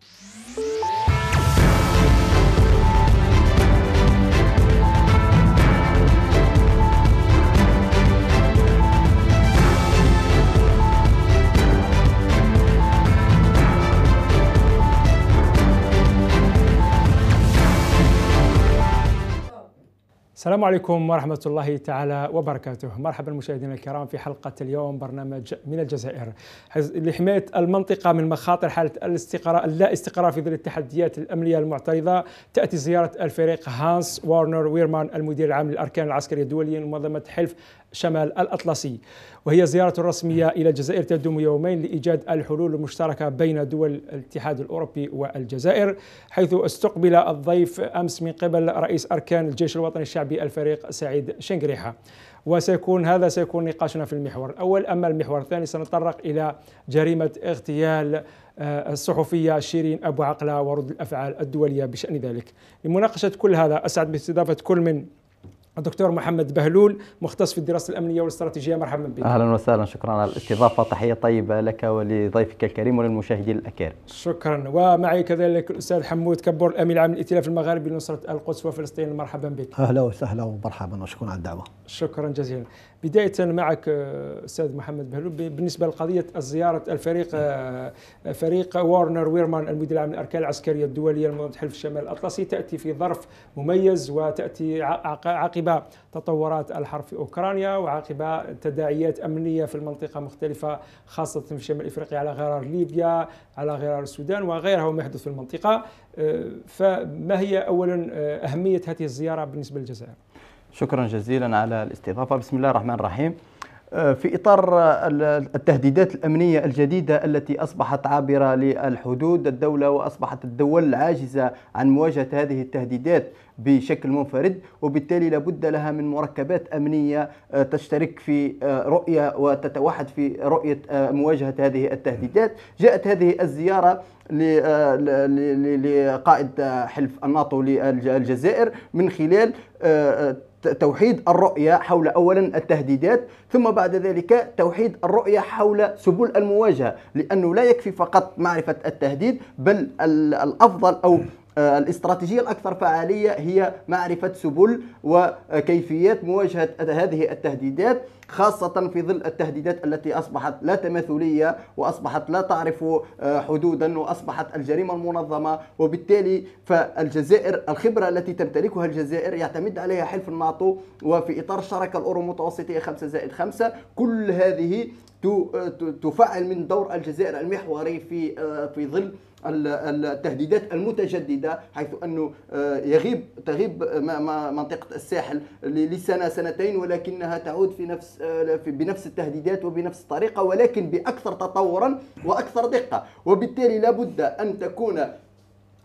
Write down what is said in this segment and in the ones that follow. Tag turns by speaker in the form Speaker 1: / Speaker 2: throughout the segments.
Speaker 1: you السلام عليكم ورحمة الله تعالى وبركاته. مرحبا مشاهدينا الكرام في حلقة اليوم برنامج من الجزائر. لحماية المنطقة من مخاطر حالة الاستقرار اللا استقرار في ظل التحديات الأمنية المعترضة تأتي زيارة الفريق هانس وارنر ويرمان المدير العام للأركان العسكرية الدولية لمنظمة حلف شمال الأطلسي وهي زيارة رسمية إلى الجزائر تدوم يومين لإيجاد الحلول المشتركة بين دول الاتحاد الأوروبي والجزائر حيث استقبل الضيف أمس من قبل رئيس أركان الجيش الوطني الشعبي الفريق سعيد شنقريحة وسيكون هذا سيكون نقاشنا في المحور الأول. أما المحور الثاني سنتطرق إلى جريمة اغتيال الصحفية شيرين أبو عقلة ورد الأفعال الدولية بشأن ذلك. لمناقشة كل هذا أسعد باستضافة كل من الدكتور محمد بهلول مختص في الدراسة الأمنية والاستراتيجية. مرحبا بك.
Speaker 2: أهلا وسهلا. شكرا على الاستضافة. تحية طيبة لك ولضيفك الكريم وللمشاهدين الأكارم.
Speaker 1: شكرا. ومعي كذلك الأستاذ حمود كبور الأمين العام للائتلاف المغاربي لنصرة القدس وفلسطين. مرحبا بك.
Speaker 3: أهلا وسهلا ومرحبا وشكرا على الدعوة.
Speaker 1: شكرا جزيلا. بداية معك أستاذ محمد بهلول بالنسبة لقضية زيارة الفريق فريق وارنر ويرمان المدير العام للأركان العسكرية الدولية لمنظمة حلف الشمال الأطلسي تأتي في ظرف مميز وتأتي عقب تطورات الحرب في أوكرانيا وعقب تداعيات أمنية في المنطقة مختلفة خاصة في شمال إفريقيا على غرار ليبيا على غرار السودان وغيرها مما يحدث في المنطقة فما هي أولا أهمية هذه الزيارة بالنسبة للجزائر؟
Speaker 2: شكرا جزيلا على الاستضافة. بسم الله الرحمن الرحيم. في إطار التهديدات الأمنية الجديدة التي أصبحت عابرة للحدود الدولة وأصبحت الدول عاجزة عن مواجهة هذه التهديدات بشكل منفرد وبالتالي لابد لها من مركبات أمنية تشترك في رؤية وتتوحد في رؤية مواجهة هذه التهديدات. جاءت هذه الزيارة لقائد حلف الناطو للجزائر من خلال توحيد الرؤية حول أولا التهديدات ثم بعد ذلك توحيد الرؤية حول سبل المواجهة لأنه لا يكفي فقط معرفة التهديد بل الأفضل أو الاستراتيجية الأكثر فعالية هي معرفة سبل وكيفيات مواجهة هذه التهديدات خاصة في ظل التهديدات التي أصبحت لا تماثلية وأصبحت لا تعرف حدودا وأصبحت الجريمة المنظمة. وبالتالي فالجزائر الخبرة التي تمتلكها الجزائر يعتمد عليها حلف الناطو وفي إطار الشراكة الأورو متوسطية 5 زائد 5 كل هذه تفعل من دور الجزائر المحوري في في ظل التهديدات المتجددة حيث أنه يغيب تغيب منطقة الساحل لسنة سنتين ولكنها تعود في نفس بنفس التهديدات وبنفس الطريقة ولكن بأكثر تطورا وأكثر دقة. وبالتالي لابد أن تكون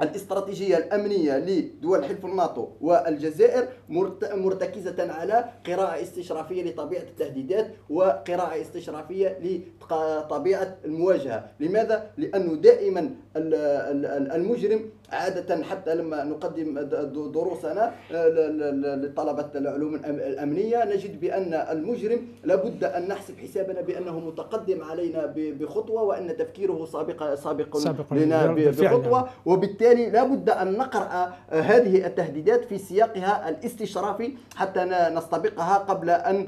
Speaker 2: الاستراتيجية الأمنية لدول حلف الناتو والجزائر مرتكزة على قراءة استشرافية لطبيعة التهديدات وقراءة استشرافية لطبيعة المواجهة لماذا؟ لأنه دائما المجرم عادة حتى لما نقدم دروسنا لطلبة العلوم الأمنية نجد بأن المجرم لابد أن نحسب حسابنا بأنه متقدم علينا بخطوة وأن تفكيره سابق سابق, سابق لنا بخطوة وبالتالي لابد أن نقرأ هذه التهديدات في سياقها الاستشرافي حتى نستبقها قبل أن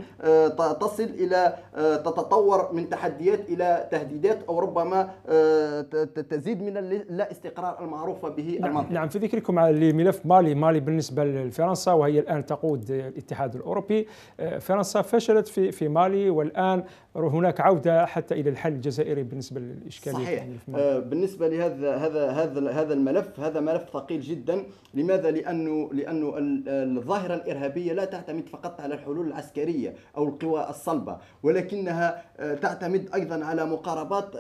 Speaker 2: تصل إلى تتطور من تحديات إلى تهديدات أو ربما تزيد من اللا استقرار المعروفة به
Speaker 1: نعم, نعم في ذكركم على ملف مالي مالي بالنسبة لفرنسا وهي الآن تقود الاتحاد الأوروبي. فرنسا فشلت في في مالي والآن هناك عودة حتى إلى الحل الجزائري بالنسبة للإشكالية
Speaker 2: صحيح. آه بالنسبة لهذا هذا هذا هذا الملف هذا ملف ثقيل جدا. لماذا؟ لأنه لأنه الظاهرة الإرهابية لا تعتمد فقط على الحلول العسكرية أو القوى الصلبة ولكنها تعتمد أيضا على مقاربات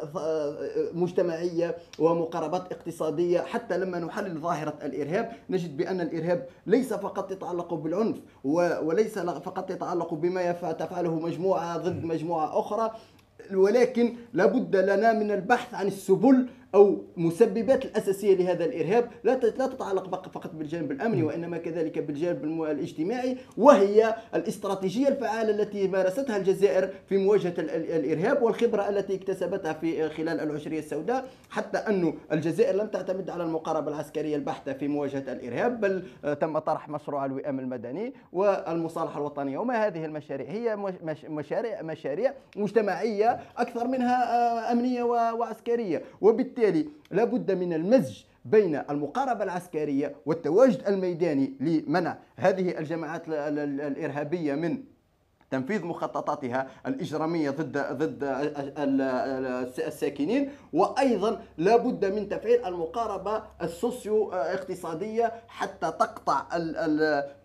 Speaker 2: مجتمعية ومقاربات اقتصادية. حتى لما نحلل ظاهرة الإرهاب نجد بأن الإرهاب ليس فقط يتعلق بالعنف وليس فقط يتعلق بما تفعله مجموعة ضد مجموعة أخرى. ولكن لابد لنا من البحث عن السبل أو مسببات الأساسية لهذا الإرهاب لا لا تتعلق فقط بالجانب الأمني وإنما كذلك بالجانب الاجتماعي وهي الاستراتيجية الفعالة التي مارستها الجزائر في مواجهة الإرهاب والخبرة التي اكتسبتها في خلال العشرية السوداء حتى أن الجزائر لم تعتمد على المقاربة العسكرية البحتة في مواجهة الإرهاب بل تم طرح مشروع الوئام المدني والمصالحة الوطنية. وما هذه المشاريع؟ هي مشاريع مشاريع مجتمعية أكثر منها أمنية وعسكرية. وبالتالي لابد من المزج بين المقاربة العسكرية والتواجد الميداني لمنع هذه الجماعات الإرهابية من تنفيذ مخططاتها الإجرامية ضد ضد الساكنين وأيضا لابد من تفعيل المقاربة السوسيو اقتصادية حتى تقطع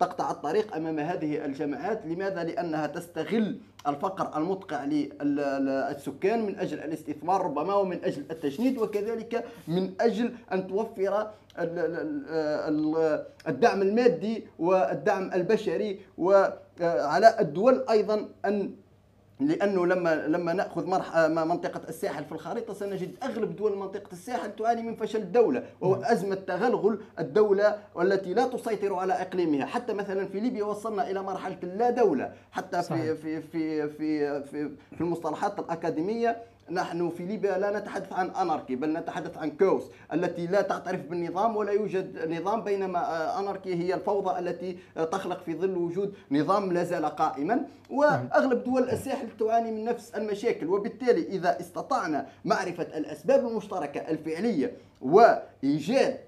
Speaker 2: تقطع الطريق أمام هذه الجماعات لماذا؟ لأنها تستغل الفقر المدقع للسكان من أجل الاستثمار ربما ومن أجل التجنيد وكذلك من أجل أن توفر الدعم المادي والدعم البشري وعلى الدول أيضا ان لأنه لما لما نأخذ منطقة الساحل في الخريطة سنجد أغلب دول منطقة الساحل تعاني من فشل الدولة وهو نعم. أزمة تغلغل الدولة والتي لا تسيطر على إقليمها حتى مثلا في ليبيا وصلنا إلى مرحلة اللا دولة حتى في في في في في, في المصطلحات الأكاديمية نحن في ليبيا لا نتحدث عن أناركي بل نتحدث عن كوس التي لا تعترف بالنظام ولا يوجد نظام بينما أناركي هي الفوضى التي تخلق في ظل وجود نظام لا زال قائما. وأغلب دول الساحل تعاني من نفس المشاكل وبالتالي إذا استطعنا معرفة الأسباب المشتركة الفعلية وإيجاد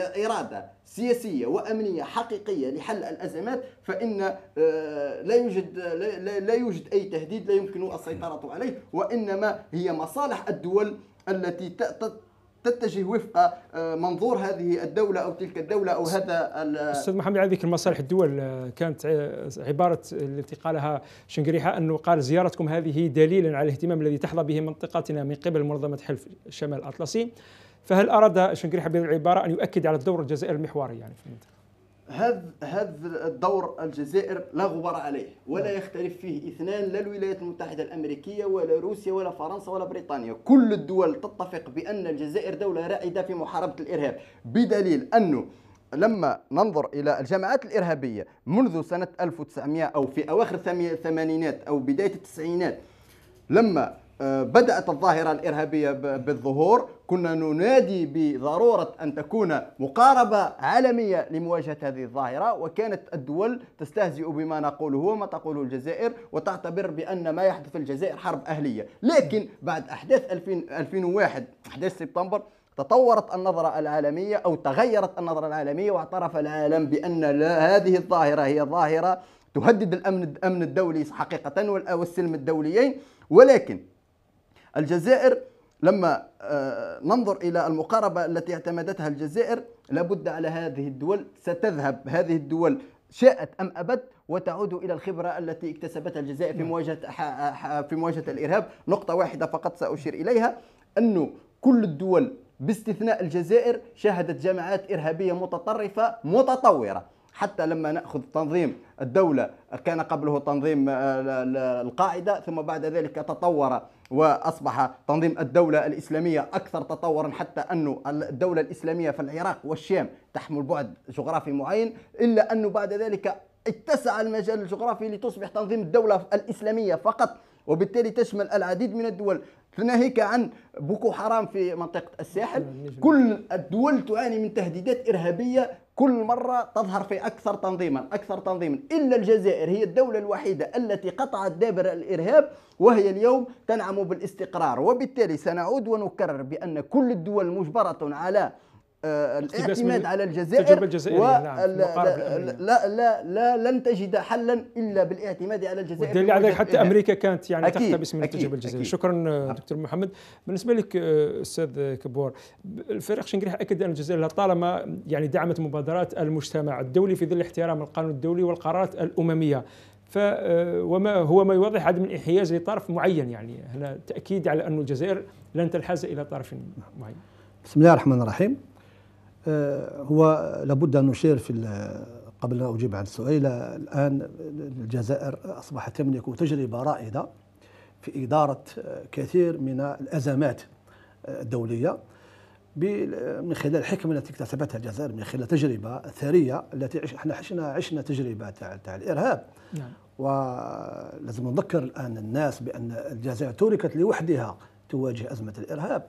Speaker 2: إرادة سياسية وأمنية حقيقية لحل الأزمات فإن آه، لا يوجد لا يوجد أي تهديد لا يمكن السيطرة عليه وإنما هي مصالح الدول التي تتجه وفق آه، منظور هذه الدولة أو تلك الدولة أو هذا
Speaker 1: أستاذ محمد على ذكر مصالح الدول آه، كانت عبارة التي قالها شنقريحة أنه قال زيارتكم هذه دليل على الاهتمام الذي تحظى به منطقتنا من قبل منظمة حلف الشمال الأطلسي. فهل أراد شنقريحه بهذه العبارة أن يؤكد على الدور الجزائري المحوري يعني في المنطقة؟
Speaker 2: هذا هذا الدور الجزائر لا غبار عليه ولا نعم. يختلف فيه إثنان لا الولايات المتحدة الأمريكية ولا روسيا ولا فرنسا ولا بريطانيا كل الدول تتفق بأن الجزائر دولة رائدة في محاربة الإرهاب بدليل أنه لما ننظر إلى الجماعات الإرهابية منذ سنة 1900 أو في أواخر الثمانينات أو بداية التسعينات لما آه، بدأت الظاهرة الإرهابية بالظهور كنا ننادي بضرورة أن تكون مقاربة عالمية لمواجهة هذه الظاهرة وكانت الدول تستهزئ بما نقوله وما تقوله الجزائر وتعتبر بأن ما يحدث في الجزائر حرب أهلية. لكن بعد أحداث 2001 أحداث سبتمبر تطورت النظرة العالمية أو تغيرت النظرة العالمية واعترف العالم بأن هذه الظاهرة هي ظاهرة تهدد الأمن الأمن الدولي حقيقة والسلم الدوليين. ولكن الجزائر لما آه، ننظر إلى المقاربة التي اعتمدتها الجزائر لابد على هذه الدول ستذهب هذه الدول شاءت أم أبت وتعود إلى الخبرة التي اكتسبتها الجزائر في نعم. مواجهة في مواجهة الإرهاب نقطة واحدة فقط سأشير إليها أنه كل الدول باستثناء الجزائر شهدت جماعات إرهابية متطرفة متطورة حتى لما نأخذ تنظيم الدولة كان قبله تنظيم آه، القاعدة ثم بعد ذلك تطور وأصبح تنظيم الدولة الإسلامية أكثر تطورا حتى انه الدولة الإسلامية في العراق والشام تحمل بعد جغرافي معين إلا انه بعد ذلك اتسع المجال الجغرافي لتصبح تنظيم الدولة الإسلامية فقط وبالتالي تشمل العديد من الدول. ناهيك عن بوكو حرام في منطقة الساحل. كل الدول تعاني من تهديدات إرهابية كل مرة تظهر في أكثر تنظيما أكثر تنظيما. إلا الجزائر هي الدولة الوحيدة التي قطعت دابر الإرهاب وهي اليوم تنعم بالاستقرار. وبالتالي سنعود ونكرر بأن كل الدول مجبرة على الإعتماد على الجزائر و نعم لا, لا, لا, لا لن تجد حلا إلا بالاعتماد على الجزائر
Speaker 1: والدليل على حتى أمريكا كانت يعني تقتبس من التجربة الجزائرية. شكرا نعم. دكتور محمد. بالنسبة لك آه، أستاذ كبور الفريق شنقريح أكد أن الجزائر طالما يعني دعمت مبادرات المجتمع الدولي في ظل احترام القانون الدولي والقرارات الأممية. ف آه، وما هو ما يوضح عدم الانحياز لطرف معين يعني هنا تأكيد على أن الجزائر لن تنحاز إلى طرف معين؟
Speaker 3: بسم الله الرحمن الرحيم. آه، هو لابد أن نشير في قبل أن أجيب عن السؤال الآن الجزائر أصبحت تملك تجربة رائدة في إدارة كثير من الأزمات الدولية. من خلال الحكمه التي اكتسبتها الجزائر من خلال تجربة ثرية التي إحنا عشنا عشنا تجربة تاع تاع الإرهاب.
Speaker 1: نعم.
Speaker 3: ولازم نذكر الآن الناس بأن الجزائر تركت لوحدها تواجه أزمة الإرهاب.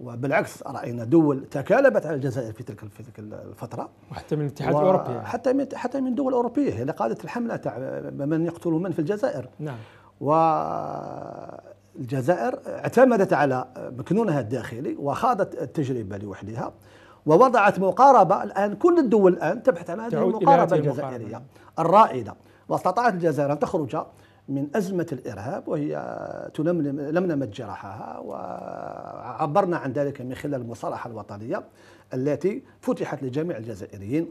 Speaker 3: وبالعكس رأينا دول تكالبت على الجزائر في تلك في تلك الفترة.
Speaker 1: وحتى من الاتحاد الأوروبي.
Speaker 3: حتى من حتى من دول أوروبية. هي اللي قادت الحملة تاع من يقتل من في الجزائر.
Speaker 1: نعم.
Speaker 3: والجزائر اعتمدت على مكنونها الداخلي وخاضت التجربة لوحدها ووضعت مقاربة. الآن كل الدول الآن تبحث عن هذه
Speaker 1: المقاربة.
Speaker 3: الجزائرية. الرائدة. واستطاعت الجزائر أن تخرج من أزمة الإرهاب وهي لملمت جراحها وعبرنا عن ذلك من خلال المصالحة الوطنية التي فتحت لجميع الجزائريين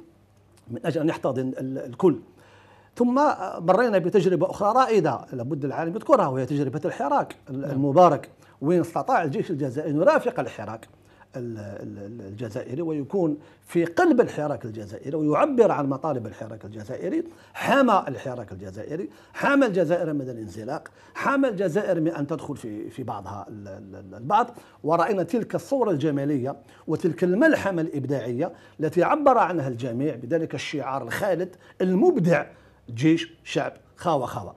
Speaker 3: من أجل أن يحتضن ال- الكل. ثم مرينا بتجربة أخرى رائدة لابد العالم يذكرها وهي تجربة الحراك المبارك. وين استطاع الجيش الجزائري أن يرافق الحراك ال- ال- الجزائري ويكون في قلب الحراك الجزائري ويعبر عن مطالب الحراك الجزائري حمى الحراك الجزائري حمى الجزائر من الانزلاق حمى الجزائر من أن تدخل في في بعضها ال- ال- البعض. ورأينا تلك الصورة الجمالية وتلك الملحمة الإبداعية التي عبر عنها الجميع بذلك الشعار الخالد المبدع جيش شعب خاوة خاوة.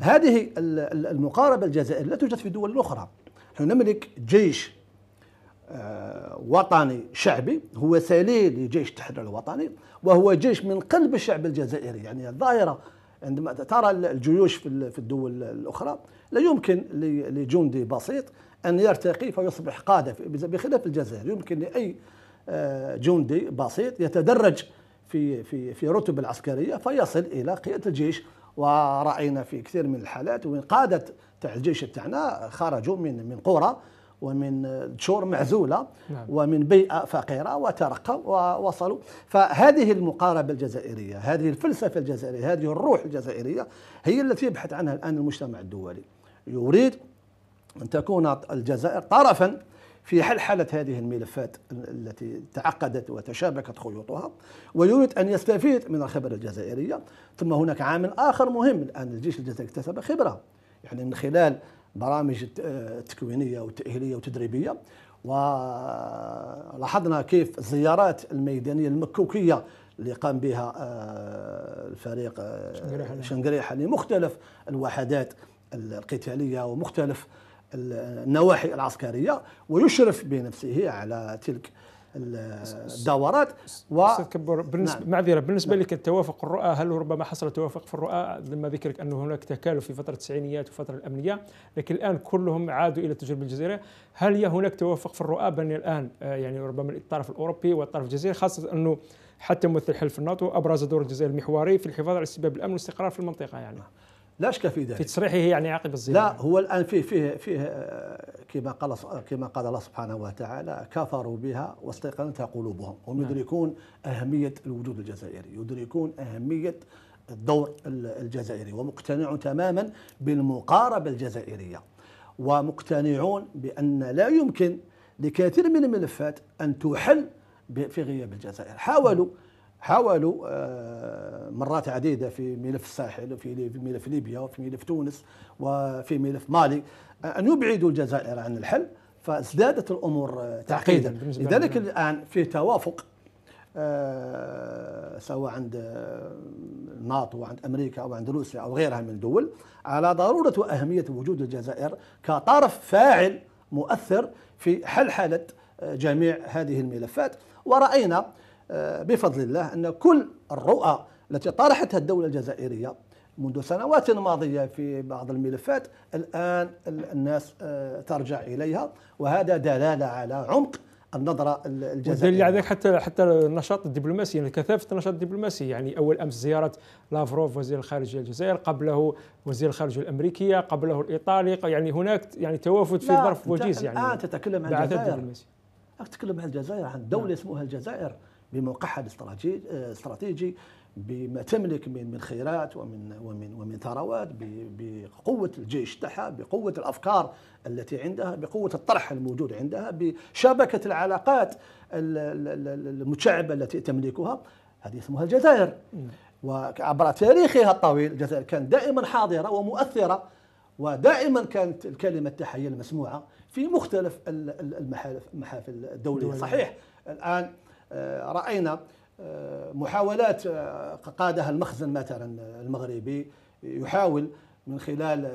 Speaker 3: هذه ال- ال- المقاربة الجزائرية لا توجد في دول أخرى. نحن نملك جيش وطني شعبي هو سليل لجيش التحرير الوطني وهو جيش من قلب الشعب الجزائري. يعني الظاهرة عندما ترى الجيوش في ال- في الدول الأخرى لا يمكن لجندي بسيط أن يرتقي فيصبح قادة بخلاف الجزائر. يمكن لأي آه، جندي بسيط يتدرج في في في رتب العسكرية فيصل إلى قيادة الجيش. ورأينا في كثير من الحالات وين قادة تاع الجيش تاعنا خرجوا من من قرى ومن دشور معزولة
Speaker 1: نعم.
Speaker 3: ومن بيئة فقيرة وترقوا ووصلوا. فهذه المقاربة الجزائرية هذه الفلسفة الجزائرية هذه الروح الجزائرية هي التي يبحث عنها الآن المجتمع الدولي. يريد أن تكون الجزائر طرفا في حلحلة هذه الملفات التي تعقدت وتشابكت خيوطها ويريد أن يستفيد من الخبرة الجزائرية. ثم هناك عامل آخر مهم الآن الجيش الجزائري اكتسب خبرة يعني من خلال برامج التكوينية والتأهيلية والتدريبية ولاحظنا كيف الزيارات الميدانية المكوكية اللي قام بها آه، الفريق آه،.
Speaker 1: شنقريحة
Speaker 3: لمختلف الوحدات القتالية ومختلف النواحي العسكرية. ويشرف بنفسه على تلك الدورات و
Speaker 1: أستاذ كبر بالنسبة
Speaker 3: نعم.
Speaker 1: معذرة بالنسبة لك توافق الرؤى هل ربما حصل توافق في الرؤى؟ لما ذكرك أنه هناك تكالف في فترة التسعينيات وفترة الأمنية لكن الآن كلهم عادوا إلى التجربه الجزائريه هل هي هناك توافق في الرؤى بين الآن آه، يعني ربما الطرف الأوروبي والطرف الجزائري خاصة أنه حتى ممثل حلف الناتو أبرز دور الجزائر المحوري في الحفاظ على استباب الأمن والاستقرار في المنطقة يعني؟
Speaker 3: لا شك في
Speaker 1: في
Speaker 3: ذلك.
Speaker 1: تصريحه يعني عقب الزياره
Speaker 3: لا هو الآن فيه فيه فيه آه، كما قال كما قال الله سبحانه وتعالى كفروا بها واستيقنتها قلوبهم. هم
Speaker 1: نعم.
Speaker 3: يدركون أهمية الوجود الجزائري يدركون أهمية الدور ال- الجزائري ومقتنعون تماما بالمقاربة الجزائرية ومقتنعون بأن لا يمكن لكثير من الملفات أن تحل في غياب الجزائر. حاولوا حاولوا آه، مرات عديدة في ملف الساحل وفي في ملف ليبيا وفي ملف تونس وفي ملف مالي آه، أن يبعدوا الجزائر عن الحل فازدادت الأمور آه،
Speaker 1: تعقيداً
Speaker 3: لذلك. الآن في توافق سواء عند الناتو وعند أمريكا أو عند روسيا أو غيرها من الدول على ضرورة واهميه وجود الجزائر كطرف فاعل مؤثر في حلحله آه، جميع هذه الملفات ورأينا آه، بفضل الله أن كل الرؤى التي طرحتها الدولة الجزائرية منذ سنوات ماضية في بعض الملفات الآن ال- الناس آه، ترجع إليها وهذا دلالة على عمق النظرة
Speaker 1: والدليل
Speaker 3: الجزائرية.
Speaker 1: على ذلك حتى حتى النشاط الدبلوماسي يعني كثافة النشاط الدبلوماسي يعني أول أمس زيارة لافروف وزير الخارجية الجزائر قبله وزير الخارجية الأمريكية قبله الإيطالي يعني هناك يعني توافد في ظرف وجيز يعني
Speaker 3: الآن تتكلم عن الجزائر. أتكلم عن الجزائر عن دولة
Speaker 1: نعم.
Speaker 3: اسمها الجزائر. بموقعها الاستراتيجي استراتيجي بما تملك من من خيرات ومن ومن ومن ثروات ب- بقوة الجيش تاعها بقوة الأفكار التي عندها بقوة الطرح الموجود عندها بشبكة العلاقات ال- ال- ال- المتشعبة التي تملكها. هذه اسمها الجزائر. وعبر تاريخها الطويل الجزائر كانت دائما حاضرة ومؤثرة ودائما كانت الكلمة التحية المسموعة في مختلف المحافل الدولية. صحيح. الآن رأينا آه، محاولات آه، قادها المخزن مثلا المغربي يحاول من خلال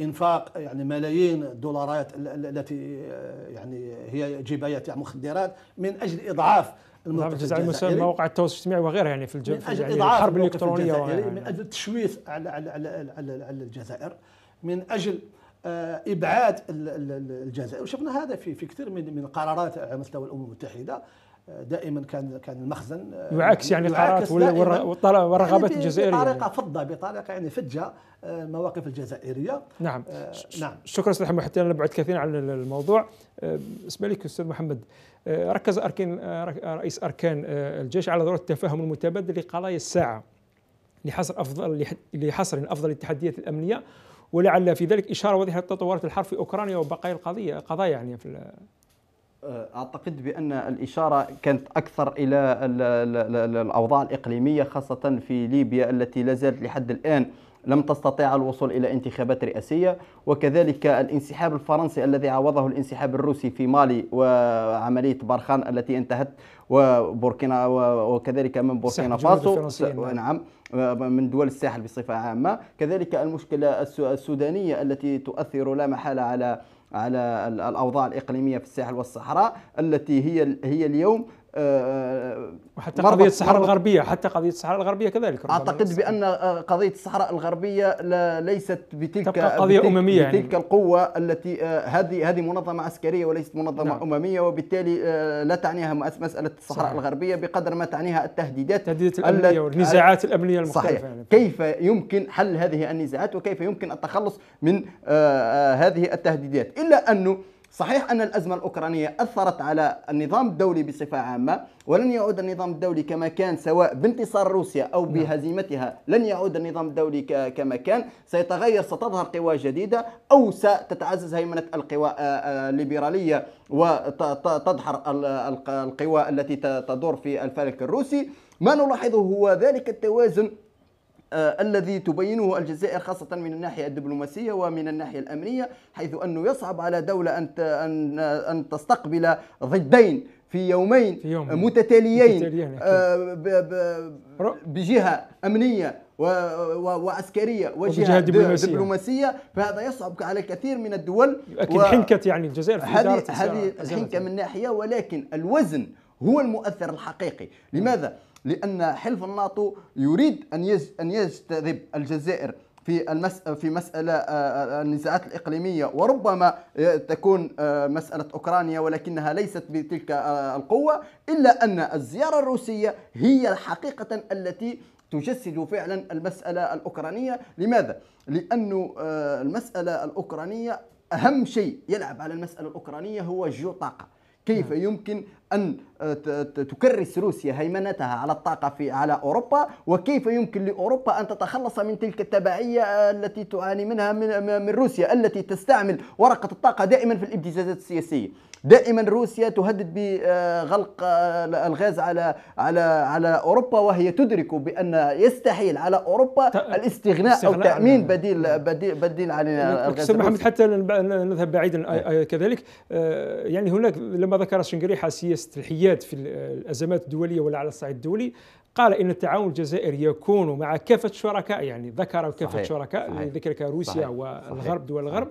Speaker 3: إنفاق يعني ملايين الدولارات التي يعني هي جبايات مخدرات من أجل إضعاف
Speaker 1: الموقف الجزائري. مواقع التواصل الاجتماعي وغيرها يعني في الجزائر يعني الحرب الإلكترونية
Speaker 3: وغيرها من أجل التشويش على على على, على, على الجزائر من أجل آه، إبعاد الجزائر. وشفنا هذا في في كثير من من القرارات على مستوى الأمم المتحدة. آه، دائما كان كان المخزن
Speaker 1: آه، يعكس يعني القرارات والرغبات يعني الجزائرية
Speaker 3: بطريقة يعني. فضة بطريقة يعني فجة المواقف الجزائرية.
Speaker 1: نعم. آه نعم. شكرا أستاذ محمد حتى نبعد كثيرا عن الموضوع. بالنسبة لك أستاذ محمد. ركز أركان رئيس أركان الجيش على ضروره التفاهم المتبادل لقضايا الساعة لحصر افضل لحصر أفضل التحديات الأمنية ولعل في ذلك إشارة واضحة لتطورات الحرب في أوكرانيا وبقايا القضية قضايا يعني في
Speaker 2: أعتقد بأن الإشارة كانت أكثر إلى الأوضاع الإقليمية خاصة في ليبيا التي لا زالت لحد الآن لم تستطيع الوصول إلى انتخابات رئاسية. وكذلك الانسحاب الفرنسي الذي عوضه الانسحاب الروسي في مالي وعملية بارخان التي انتهت وبوركينا وكذلك من بوركينا فاسو. نعم. من دول الساحل بصفة عامة. كذلك المشكلة السودانية التي تؤثر لا محالة على على الأوضاع الإقليمية في الساحل والصحراء التي هي هي اليوم
Speaker 1: وحتى قضية الصحراء الغربية حتى قضية الصحراء الغربية كذلك
Speaker 2: أعتقد بأن آه، قضية الصحراء الغربية ليست بتلك
Speaker 1: قضية
Speaker 2: بتلك
Speaker 1: أممية
Speaker 2: يعني. بتلك يعني. القوة التي آه، هذه هذه منظمة عسكرية وليست منظمة نعم. أممية وبالتالي آه، لا تعنيها مسألة الصحراء صحيح. الغربية بقدر ما تعنيها التهديدات
Speaker 1: التهديدات الأمنية والنزاعات الأمنية المختلفة
Speaker 2: صحيح يعني. كيف يمكن حل هذه النزاعات وكيف يمكن التخلص من هذه التهديدات إلا أنه صحيح أن الأزمة الأوكرانية أثرت على النظام الدولي بصفة عامة ولن يعود النظام الدولي كما كان سواء بانتصار روسيا أو نعم. بهزيمتها لن يعود النظام الدولي كما كان سيتغير ستظهر قوى جديدة أو ستتعزز هيمنة القوى الليبرالية وتدحر القوى التي تدور في الفلك الروسي ما نلاحظه هو ذلك التوازن آه الذي تبينه الجزائر خاصة من الناحية الدبلوماسية ومن الناحية الأمنية حيث أنه يصعب على دولة أن أن أن تستقبل ضدين في يومين في يوم متتاليين, متتاليين آه بجهة أمنية وعسكرية وجهة دبلوماسية. دبلوماسية فهذا يصعب على الكثير من الدول.
Speaker 1: لكن و... حنكت يعني الجزائر في
Speaker 2: هذه هذه من ناحية ولكن الوزن هو المؤثر الحقيقي. لماذا؟ لأن حلف الناتو يريد أن أن يجتذب الجزائر في المس في مسألة آه، آه، النزاعات الإقليمية وربما تكون آه، مسألة أوكرانيا ولكنها ليست بتلك القوة إلا أن الزيارة الروسية هي حقيقة التي تجسد فعلا المسألة الأوكرانية لماذا؟ لأن المسألة الأوكرانية أهم شيء يلعب على المسألة الأوكرانية هو الجيوطاقة كيف نعم. يمكن أن تكرس روسيا هيمنتها على الطاقة في على أوروبا وكيف يمكن لأوروبا أن تتخلص من تلك التبعية التي تعاني منها من, من روسيا التي تستعمل ورقة الطاقة دائما في الابتزازات السياسية. دائما روسيا تهدد بغلق الغاز على على على أوروبا وهي تدرك بأن يستحيل على أوروبا الاستغناء أو تأمين بديل بديل بديل عن
Speaker 1: الغاز محمد حتى نذهب بعيدا كذلك. آه، يعني هناك لما ذكر شنقريحه سياسه الحياد في الأزمات الدولية ولا على الصعيد الدولي قال إن التعاون الجزائري يكون مع كافة الشركاء يعني ذكر كافة الشركاء ذكرك روسيا صحيح. والغرب دول الغرب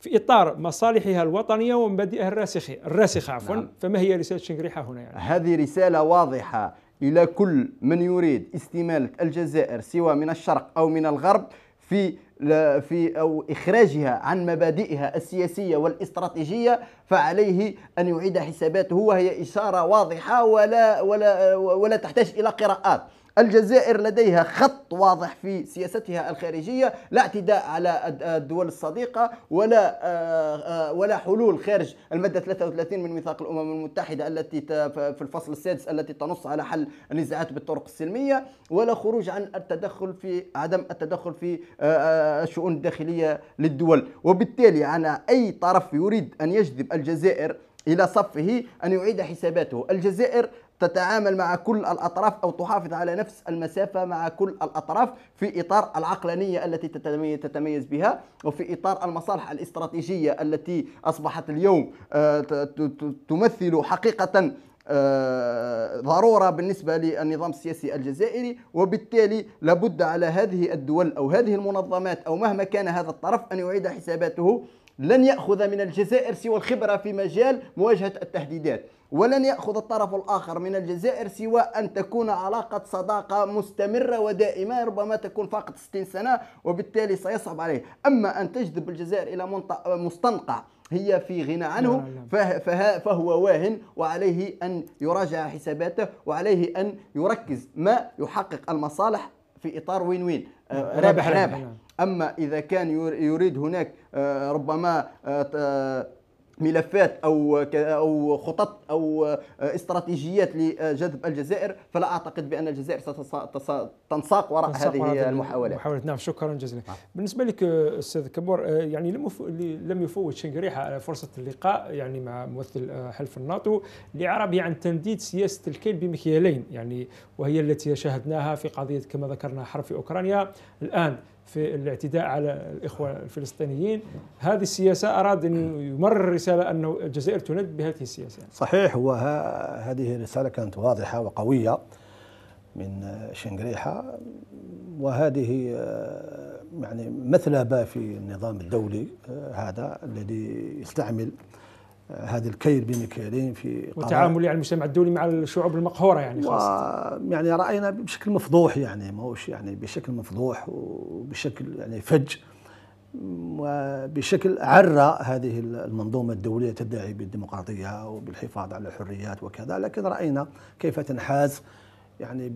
Speaker 1: في إطار مصالحها الوطنية ومبادئها الراسخه الراسخة عفوا نعم. فما هي رسالة شنقريحه هنا يعني؟
Speaker 2: هذه رسالة واضحة إلى كل من يريد استمالة الجزائر سواء من الشرق أو من الغرب في في أو إخراجها عن مبادئها السياسية والإستراتيجية فعليه أن يعيد حساباته وهي إشارة واضحة ولا ولا ولا تحتاج إلى قراءات. الجزائر لديها خط واضح في سياستها الخارجية لا اعتداء على الدول الصديقة ولا آه، آه، ولا حلول خارج المادة 33 من ميثاق الأمم المتحدة التي في الفصل السادس التي تنص على حل النزاعات بالطرق السلمية ولا خروج عن التدخل في عدم التدخل في آه، الشؤون الداخلية للدول. وبالتالي على أي طرف يريد أن يجذب الجزائر إلى صفه أن يعيد حساباته. الجزائر تتعامل مع كل الأطراف أو تحافظ على نفس المسافة مع كل الأطراف في إطار العقلانية التي تتميز بها وفي إطار المصالح الاستراتيجية التي أصبحت اليوم آه، تمثل حقيقة آه، ضرورة بالنسبة للنظام السياسي الجزائري. وبالتالي لابد على هذه الدول أو هذه المنظمات أو مهما كان هذا الطرف أن يعيد حساباته. لن يأخذ من الجزائر سوى الخبرة في مجال مواجهة التهديدات. ولن يأخذ الطرف الآخر من الجزائر سوى أن تكون علاقة صداقة مستمرة ودائمة ربما تكون فاقد 60 سنة وبالتالي سيصعب عليه. أما أن تجذب الجزائر إلى مستنقع هي في غنى عنه فهو واهن وعليه أن يراجع حساباته وعليه أن يركز ما يحقق المصالح في إطار وين وين آه، رابح رابح نعم. أما إذا كان يريد هناك آه، ربما آه، ملفات أو أو خطط أو استراتيجيات لجذب الجزائر فلا أعتقد بأن الجزائر ستنساق وراء هذه المحاولات.
Speaker 1: محاولة نعم شكرا جزيلا. آه. بالنسبة لك أستاذ كبور آه، يعني لم لم يفوت شنقريحه على فرصة اللقاء يعني مع ممثل آه، حلف الناتو لاعرابه عن تنديد سياسة الكيل بمكيالين يعني وهي التي شاهدناها في قضية كما ذكرنا حرب في أوكرانيا الآن في الاعتداء على الإخوة الفلسطينيين. هذه السياسة أراد أن يمرر رسالة أنه الجزائر تند بهذه السياسة.
Speaker 3: صحيح وهذه الرسالة كانت واضحة وقوية من شنغريحة وهذه يعني مثلبة في النظام الدولي هذا الذي يستعمل هذا الكيل بمكيالين في
Speaker 1: وتعامل يعني المجتمع الدولي مع الشعوب المقهورة يعني
Speaker 3: خاصة. يعني رأينا بشكل مفضوح يعني ماهوش يعني بشكل مفضوح وبشكل يعني فج وبشكل عرى هذه المنظومة الدولية تدعي بالديمقراطية وبالحفاظ على الحريات وكذا لكن رأينا كيف تنحاز يعني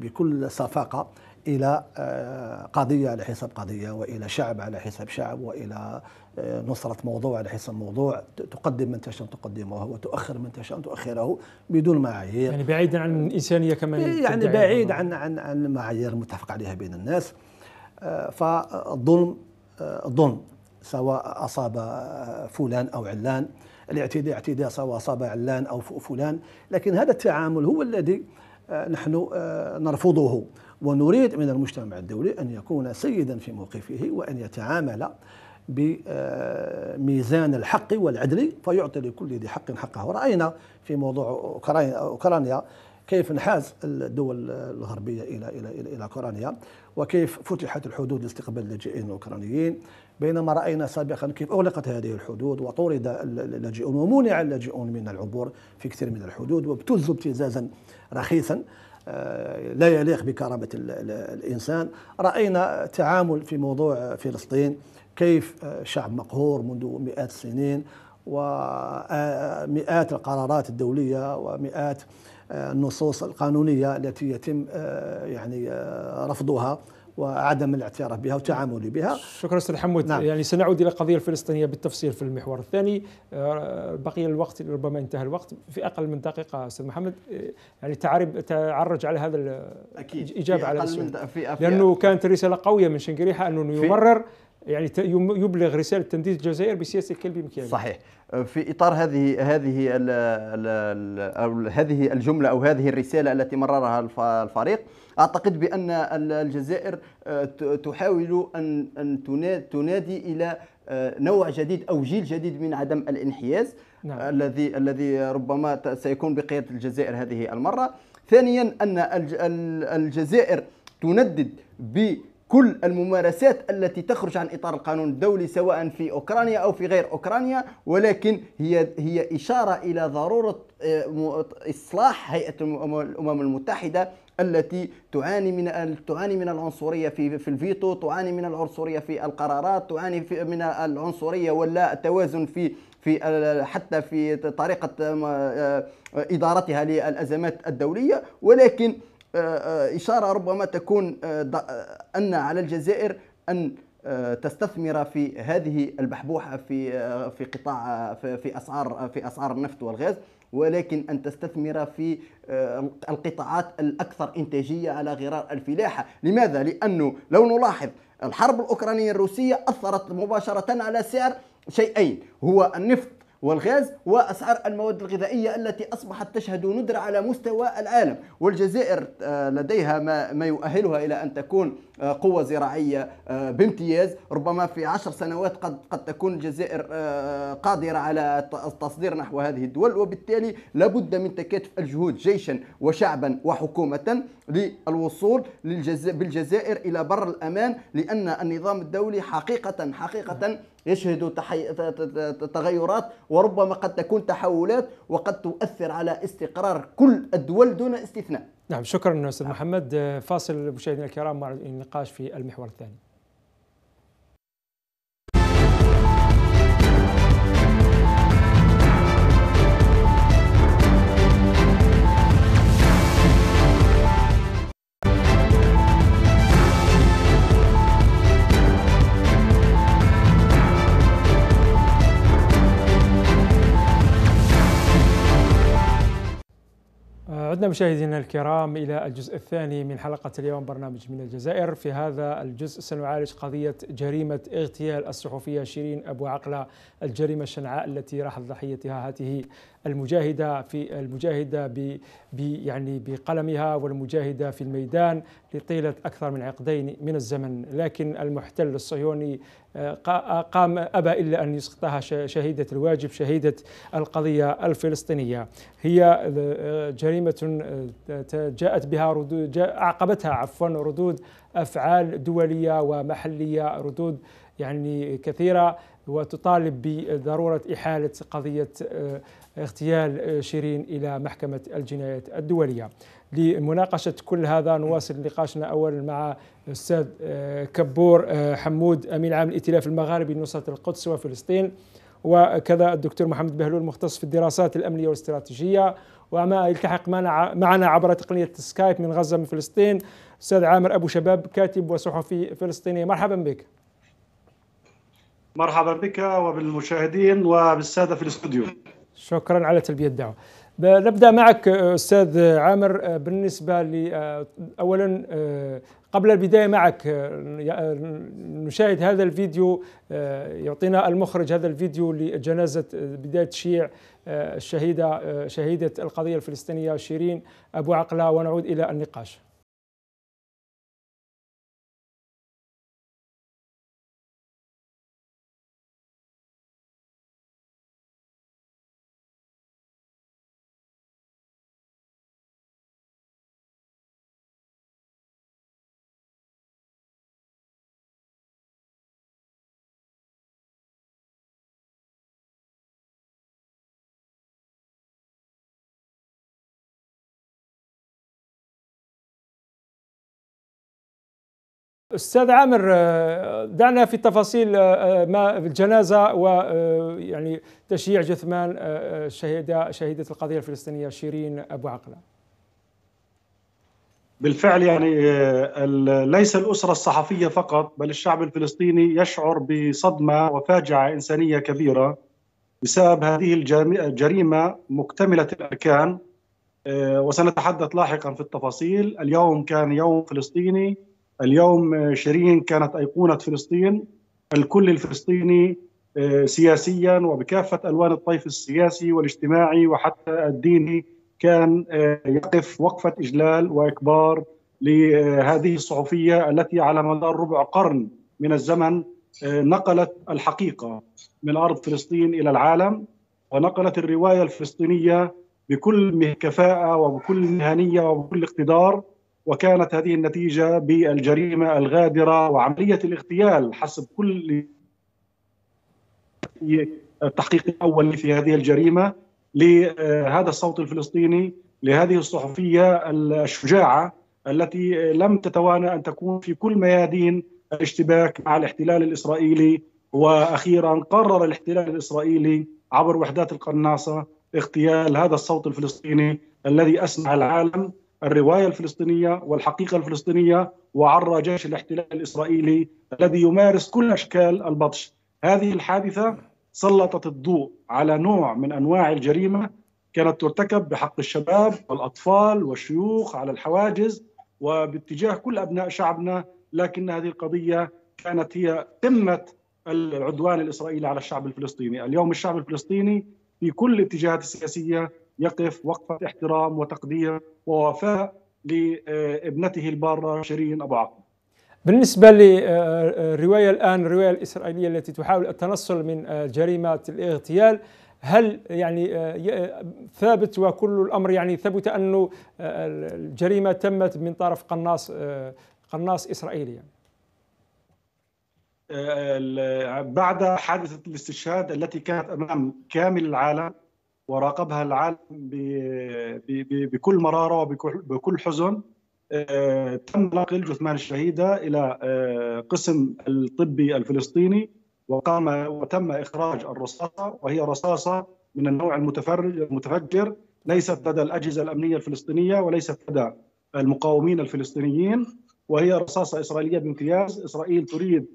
Speaker 3: بكل صفاقة إلى آه، قضية على حساب قضية وإلى شعب على حساب شعب وإلى آه، نصرة موضوع على حساب موضوع تقدم من تشاء تقدمه وتؤخر من تشاء تؤخره بدون معايير.
Speaker 1: يعني بعيدا عن الانسانيه كما
Speaker 3: يعني بعيد عن عن عن المعايير المتفق عليها بين الناس. آه، فالظلم الظلم سواء أصاب فلان أو علان الاعتداء اعتداء سواء أصاب علان أو فلان لكن هذا التعامل هو الذي نحن نرفضه ونريد من المجتمع الدولي أن يكون سيدا في موقفه وأن يتعامل بميزان الحق والعدل فيعطي لكل ذي حق حقه. ورأينا في موضوع أوكرانيا كيف انحاز الدول الغربية إلى إلى إلى إلى أوكرانيا وكيف فتحت الحدود لاستقبال اللاجئين الأوكرانيين بينما رأينا سابقا كيف أغلقت هذه الحدود وطرد اللاجئون ومنع اللاجئون من العبور في كثير من الحدود وابتزوا ابتزازا رخيصا لا يليق بكرامة الإنسان. رأينا تعامل في موضوع فلسطين كيف شعب مقهور منذ مئات السنين ومئات القرارات الدولية ومئات النصوص القانونية التي يتم يعني رفضها وعدم الاعتراف بها والتعامل بها.
Speaker 1: شكرا أستاذ حمود. نعم. يعني سنعود إلى القضية الفلسطينية بالتفصيل في المحور الثاني. آه، بقي الوقت ربما انتهى الوقت في أقل من دقيقة أستاذ محمد. آه، يعني تعرب تعرج على هذا أكيد. الاجابه على السؤال. لأنه كانت رسالة قوية من شنقريحة أنه يمرر. يعني يبلغ رسالة تنديد الجزائر بسياسة الكلب مكيالي.
Speaker 2: صحيح. في إطار هذه هذه ال ال أو هذه الجملة أو هذه الرسالة التي مررها الفريق أعتقد بأن الجزائر آه، تحاول ان أن تنادي إلى آه، نوع جديد أو جيل جديد من عدم الانحياز نعم. الذي الذي ربما سيكون بقيادة الجزائر هذه المرة. ثانيا أن الجزائر تندد ب كل الممارسات التي تخرج عن إطار القانون الدولي سواء في أوكرانيا أو في غير أوكرانيا ولكن هي هي إشارة إلى ضرورة آه، إصلاح هيئة الأمم المتحدة التي تعاني من تعاني من العنصرية في في الفيتو، تعاني من العنصرية في القرارات، تعاني في من العنصرية ولا التوازن في في حتى في طريقة آه، إدارتها للأزمات الدولية. ولكن إشارة ربما تكون أن على الجزائر أن تستثمر في هذه البحبوحة في في قطاع في أسعار في أسعار النفط والغاز ولكن أن تستثمر في القطاعات الأكثر إنتاجية على غرار الفلاحة لماذا؟ لأنه لو نلاحظ الحرب الأوكرانية الروسية أثرت مباشرة على سعر شيئين هو النفط والغاز وأسعار المواد الغذائية التي أصبحت تشهد ندرة على مستوى العالم. والجزائر آه، لديها ما, ما يؤهلها إلى أن تكون آه، قوة زراعية آه، بامتياز. ربما في عشر سنوات قد, قد تكون الجزائر قادرة على التصدير نحو هذه الدول. وبالتالي لابد من تكاتف الجهود جيشا وشعبا وحكومة للوصول بالجزائر إلى بر الأمان لأن النظام الدولي حقيقة حقيقة يشهد تغيرات وربما قد تكون تحولات وقد تؤثر على استقرار كل الدول دون استثناء.
Speaker 1: نعم شكرا أستاذ محمد. فاصل مشاهدينا الكرام مع النقاش في المحور الثاني. عدنا مشاهدينا الكرام إلى الجزء الثاني من حلقة اليوم برنامج من الجزائر. في هذا الجزء سنعالج قضية جريمة اغتيال الصحفية شيرين أبو عقلة الجريمة الشنعاء التي راحت ضحيتها هذه المجاهدة في المجاهدة ب يعني بقلمها والمجاهدة في الميدان لطيلة أكثر من عقدين من الزمن. لكن المحتل الصهيوني قام أبى إلا أن يسقطها شهيدة الواجب شهيدة القضية الفلسطينية. هي جريمة جاءت بها ردود جاء أعقبتها عفوا ردود أفعال دولية ومحلية ردود يعني كثيرة وتطالب بضرورة إحالة قضية اغتيال شيرين إلى محكمة الجنايات الدولية. لمناقشة كل هذا نواصل نقاشنا أول مع الأستاذ آه، كبور آه، حمود أمين عام الائتلاف المغاربي لنصرة القدس وفلسطين. وكذا الدكتور محمد بهلول مختص في الدراسات الأمنية والاستراتيجية. وما يلتحق معنا عبر تقنية سكايب من غزة من فلسطين أستاذ عامر أبو شباب كاتب وصحفي فلسطيني. مرحبا بك.
Speaker 4: مرحبا بك وبالمشاهدين وبالسادة في الاستوديو.
Speaker 1: شكرا على تلبية الدعوة. نبدأ معك أستاذ عامر. بالنسبة ل اولا قبل البداية معك نشاهد هذا الفيديو يعطينا المخرج هذا الفيديو لجنازة بداية شيع الشهيدة شهيدة القضية الفلسطينية شيرين أبو عقله ونعود إلى النقاش. أستاذ عامر آه، دعنا في تفاصيل آه، آه، ما الجنازة ويعني تشييع جثمان الشهيده شهيدة القضية الفلسطينية شيرين أبو عقلة.
Speaker 4: بالفعل يعني ليس الأسرة الصحفية فقط بل الشعب الفلسطيني يشعر بصدمة وفاجعة إنسانية كبيرة بسبب هذه الجريمة مكتملة الأركان. وسنتحدث لاحقا في التفاصيل. اليوم كان يوم فلسطيني. اليوم شيرين كانت أيقونة فلسطين الكل الفلسطيني آه، سياسيا وبكافة ألوان الطيف السياسي والاجتماعي وحتى الديني كان آه، يقف وقفة إجلال وإكبار لهذه الصحفية التي على مدار ربع قرن من الزمن آه، نقلت الحقيقة من أرض فلسطين إلى العالم ونقلت الرواية الفلسطينية بكل كفاءة وبكل مهنية وبكل اقتدار وكانت هذه النتيجة بالجريمة الغادرة وعملية الاغتيال حسب كل التحقيق الأول في هذه الجريمة لهذا الصوت الفلسطيني لهذه الصحفية الشجاعة التي لم تتوانى أن تكون في كل ميادين الاشتباك مع الاحتلال الإسرائيلي. وأخيرا قرر الاحتلال الإسرائيلي عبر وحدات القناصة اغتيال هذا الصوت الفلسطيني الذي اسمع العالم الرواية الفلسطينية والحقيقة الفلسطينية وعرى جيش الاحتلال الإسرائيلي الذي يمارس كل أشكال البطش. هذه الحادثة سلطت الضوء على نوع من أنواع الجريمة كانت ترتكب بحق الشباب والأطفال والشيوخ على الحواجز وباتجاه كل أبناء شعبنا لكن هذه القضية كانت هي قمة العدوان الإسرائيلي على الشعب الفلسطيني، اليوم الشعب الفلسطيني في كل الاتجاهات السياسية يقف وقفه احترام وتقدير ووفاء لابنته البارة شيرين أبو عقل.
Speaker 1: بالنسبة للرواية الآن الرواية الإسرائيلية التي تحاول التنصل من جريمة الاغتيال هل يعني ثابت وكل الأمر يعني ثبت أن الجريمة تمت من طرف قناص قناص إسرائيلي
Speaker 4: بعد حادثة الاستشهاد التي كانت أمام كامل العالم وراقبها العالم بكل مرارة وبكل حزن. تم نقل جثمان الشهيدة إلى قسم الطبي الفلسطيني وقام وتم إخراج الرصاصة وهي رصاصة من النوع المتفجر ليست لدى الأجهزة الأمنية الفلسطينية وليست لدى المقاومين الفلسطينيين وهي رصاصة إسرائيلية بامتياز. إسرائيل تريد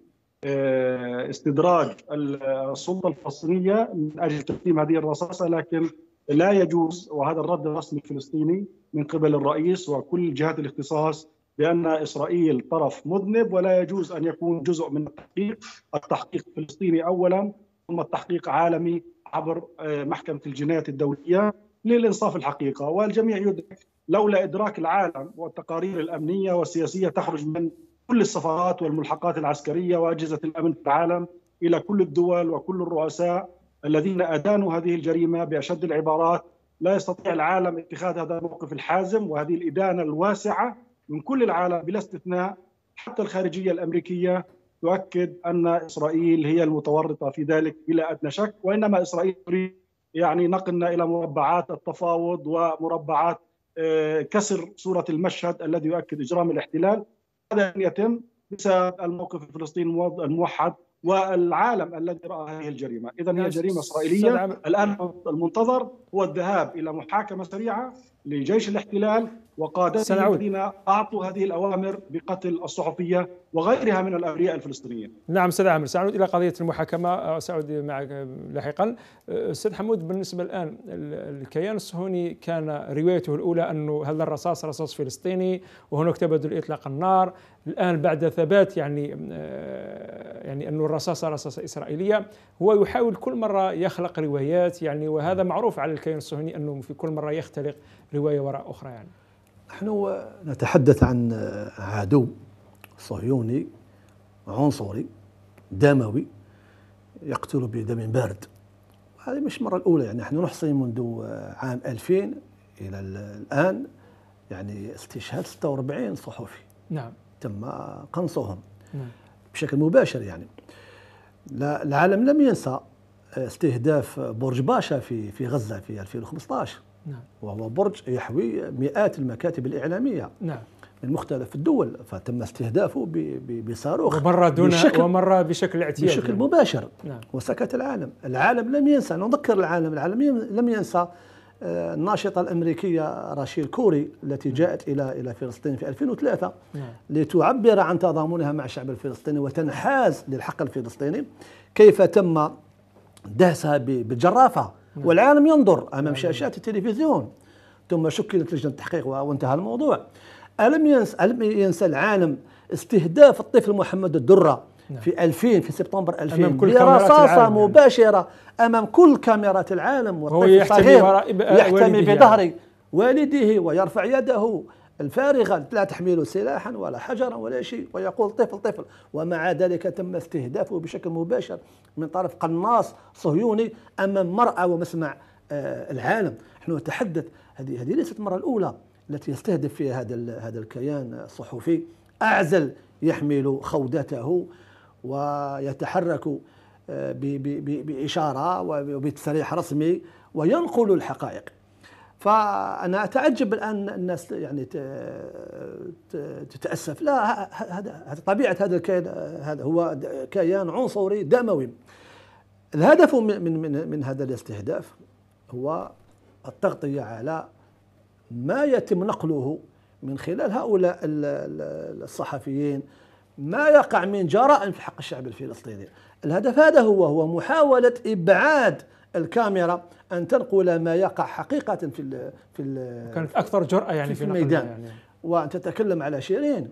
Speaker 4: استدراج السلطة الفلسطينية من أجل تقديم هذه الرصاصة لكن لا يجوز وهذا الرد الرسمي الفلسطيني من قبل الرئيس وكل جهات الاختصاص بأن إسرائيل طرف مذنب ولا يجوز أن يكون جزء من التحقيق، التحقيق الفلسطيني اولا ثم التحقيق عالمي عبر محكمة الجنايات الدولية للإنصاف الحقيقة. والجميع يدرك لولا إدراك العالم والتقارير الأمنية والسياسية تخرج من كل السفارات والملحقات العسكرية وأجهزة الأمن في العالم إلى كل الدول وكل الرؤساء الذين أدانوا هذه الجريمة بأشد العبارات. لا يستطيع العالم اتخاذ هذا الموقف الحازم وهذه الإدانة الواسعة من كل العالم بلا استثناء. حتى الخارجية الأمريكية تؤكد أن إسرائيل هي المتورطة في ذلك بلا أدنى شك وإنما إسرائيل تريد يعني نقلنا إلى مربعات التفاوض ومربعات كسر صورة المشهد الذي يؤكد إجرام الاحتلال. هذا يتم بسبب الموقف الفلسطيني الموحد والعالم الذي رأى هذه الجريمة، اذا هي جريمة إسرائيلية، الآن المنتظر هو الذهاب إلى محاكمة سريعة لجيش الاحتلال وقادته الذين أعطوا هذه الأوامر بقتل الصحفية وغيرها من الابرياء الفلسطينيين.
Speaker 1: نعم أستاذ عامر سأعود إلى قضية المحاكمة سأعود معك لاحقا. أستاذ حمود بالنسبة الآن الكيان الصهيوني كان روايته الأولى أنه هذا الرصاص رصاص فلسطيني وهناك تبادل إطلاق النار، الآن بعد ثبات يعني يعني انه الرصاصه رصاصه إسرائيلية هو يحاول كل مرة يخلق روايات يعني وهذا معروف على الكيان الصهيوني أنه في كل مرة يختلق رواية وراء أخرى يعني.
Speaker 3: نحن نتحدث عن عدو صهيوني عنصري دموي يقتل بدم بارد هذه مش المرة الأولى يعني نحن نحصي منذ عام 2000 إلى الآن يعني استشهاد 46 صحفي.
Speaker 1: نعم.
Speaker 3: تم قنصهم. نعم. بشكل مباشر يعني. العالم لم ينسى استهداف برج باشا في في غزة في 2015 نعم. وهو برج يحوي مئات المكاتب الإعلامية
Speaker 1: نعم
Speaker 3: من مختلف الدول فتم استهدافه بصاروخ
Speaker 1: ومرة دون بشكل ومرة بشكل اعتيادي
Speaker 3: بشكل مباشر نعم. وسكت العالم العالم لم ينسى نذكر العالم العالم لم ينسى الناشطة الأمريكية راشيل كوري التي جاءت إلى إلى فلسطين في 2003 نعم. لتعبر عن تضامنها مع الشعب الفلسطيني وتنحاز للحق الفلسطيني كيف تم دهسها بالجرافة نعم. والعالم ينظر أمام نعم. شاشات التلفزيون ثم شكلت لجنة التحقيق وانتهى الموضوع ألم ينسى ألم ينسى العالم استهداف الطفل محمد الدرة نعم. في 2000 في سبتمبر 2000 أمام كل مباشره يعني. أمام كل كاميرات العالم
Speaker 1: والطفل صغير
Speaker 3: يحتمي بظهر. والده ويرفع يده الفارغة لا تحمل سلاحا ولا حجرا ولا شيء. ويقول طفل طفل. ومع ذلك تم استهدافه بشكل مباشر من طرف قناص صهيوني أمام مرأى ومسمع العالم. نحن نتحدث هذه هذه ليست المرة الأولى التي يستهدف فيها هذا هذا الكيان الصحفي. أعزل يحمل خودته ويتحرك بإشارة وبتصريح رسمي وينقل الحقائق. فأنا اتعجب الآن الناس يعني تتأسف. لا هذا طبيعة هذا الكيان هذا هو كيان عنصري دموي. الهدف من من من هذا الاستهداف هو التغطية على ما يتم نقله من خلال هؤلاء الصحفيين ما يقع من جرائم في حق الشعب الفلسطيني. الهدف هذا هو هو محاولة إبعاد الكاميرا أن تنقل ما يقع حقيقة في ال في ال
Speaker 1: كانت أكثر جرأة يعني
Speaker 3: في, في الميدان. يعني. وأن تتكلم على شيرين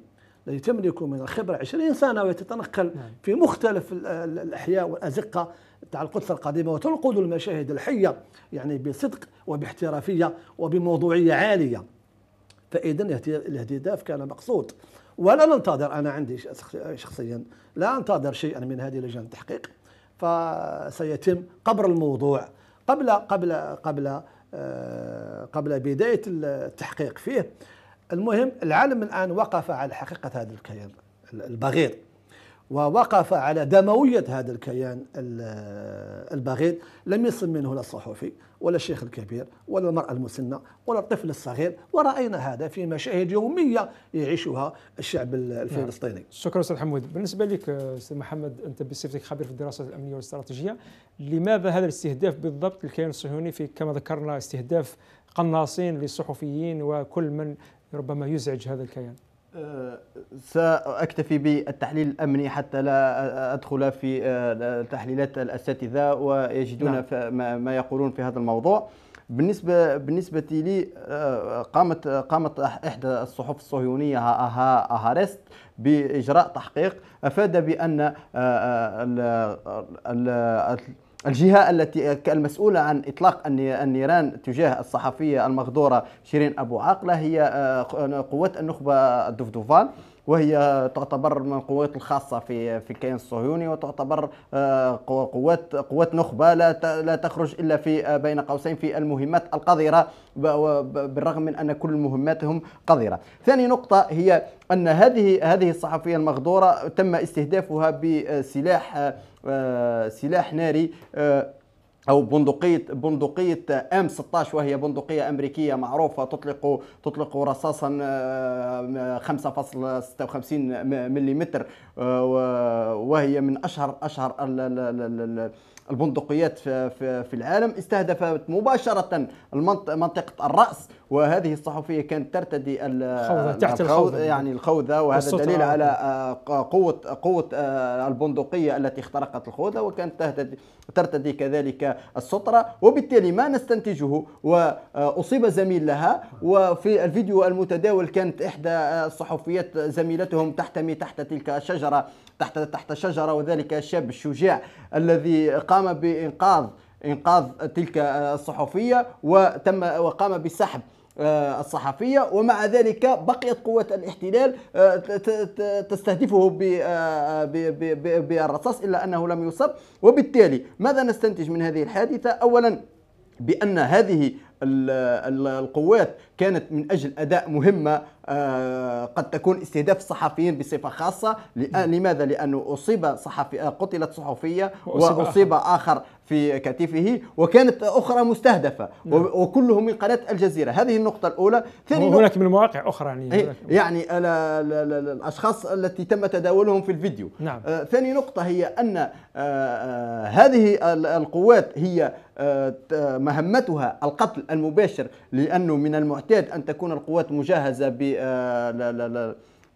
Speaker 3: الذي تملك من الخبرة 20 سنة ويتنقل
Speaker 1: نعم.
Speaker 3: في مختلف ال- ال- الأحياء والأزقة تاع القدس القديمة وتنقل المشاهد الحية يعني بصدق وباحترافية وبموضوعية عالية. فاذا الاهت- الاهتداف كان مقصود. ولا ننتظر أنا عندي شخص- شخصيا لا أنتظر شيئا من هذه لجنه التحقيق. فسيتم قبر الموضوع. قبل قبل قبل آه، قبل بداية التحقيق فيه. المهم العالم الآن وقف على حقيقة هذا الكيان البغيض. ووقف على دموية هذا الكيان ال- البغيض لم يصل منه لا الصحفي ولا الشيخ الكبير ولا المرأة المسنة ولا الطفل الصغير. ورأينا هذا في مشاهد يومية يعيشها الشعب ال- الفلسطيني.
Speaker 1: شكرا أستاذ حمود. بالنسبة لك أستاذ محمد أنت بصفتك خبير في الدراسات الأمنية والاستراتيجية. لماذا هذا الاستهداف بالضبط؟ للكيان الصهيوني في كما ذكرنا استهداف قناصين للصحفيين وكل من ربما يزعج هذا الكيان.
Speaker 2: سأكتفي بالتحليل الأمني حتى لا أدخل في أه، تحليلات الأساتذة ويجدون
Speaker 1: نعم.
Speaker 2: ما يقولون في هذا الموضوع بالنسبة بالنسبة لي أه، قامت قامت إحدى الصحف الصهيونية ها- هارست بإجراء تحقيق أفاد بأن ال- الجهة التي المسؤولة عن إطلاق الني- النيران تجاه الصحفية المغدورة شيرين أبو عاقلة هي آه، قوات النخبة الدفدفان وهي تعتبر من القوات الخاصة في في الكيان الصهيوني وتعتبر آه، قو- قوات قوات نخبة لا لا تخرج إلا في آه، بين قوسين في المهمات القذرة بالرغم من أن كل مهماتهم قذرة. ثاني نقطة هي أن هذه هذه الصحفية المغدورة تم استهدافها بسلاح سلاح ناري آه، أو بندقيه بندقية أم 16 وهي بندقية أمريكية معروفة تطلق تطلق رصاصا آه، 5.56 ملم آه، و- وهي من اشهر أشهر ال- ال- ال- ال- البندقيات في العالم. استهدفت مباشرة منطقة الرأس وهذه الصحفية كانت ترتدي ال-
Speaker 1: الخوذة، تحت
Speaker 2: الخوذ-
Speaker 1: الخوذة.
Speaker 2: يعني الخوذة وهذا. دليل على آه، قوة قوة آه، البندقية التي اخترقت الخوذة وكانت تهتدي ترتدي كذلك السترة وبالتالي ما نستنتجه وأصيب زميل لها وفي الفيديو المتداول كانت إحدى الصحفيات زميلتهم تحتمي تحت تلك الشجرة تحت تحت شجرة وذلك الشاب الشجاع الذي قام بإنقاذ إنقاذ تلك الصحفية وتم وقام بسحب آه، الصحفية ومع ذلك بقيت قوة الاحتلال آه، تستهدفه ب- آه، بالرصاص إلا أنه لم يصب. وبالتالي ماذا نستنتج من هذه الحادثة؟ أولا بأن هذه ال- ال- القوات كانت من أجل أداء مهمة آه، قد تكون استهداف الصحفيين بصفة خاصة. لأ- لماذا؟ لأنه أصيب صحفي آه، قتلت صحفية
Speaker 1: وأصيب
Speaker 2: وأصيب آخر في كتفه وكانت أخرى مستهدفة. و- وكله من قناة الجزيرة. هذه النقطة الأولى. ثاني
Speaker 1: هناك من مواقع أخرى يعني
Speaker 2: إيه، يعني ال- ال- ال- الأشخاص التي تم تداولهم في الفيديو.
Speaker 1: نعم.
Speaker 2: آه ثاني نقطة هي أن آه آه هذه ال- القوات هي آه مهمتها القتل المباشر لأنه من المعتاد أن تكون القوات مجهزة ب آه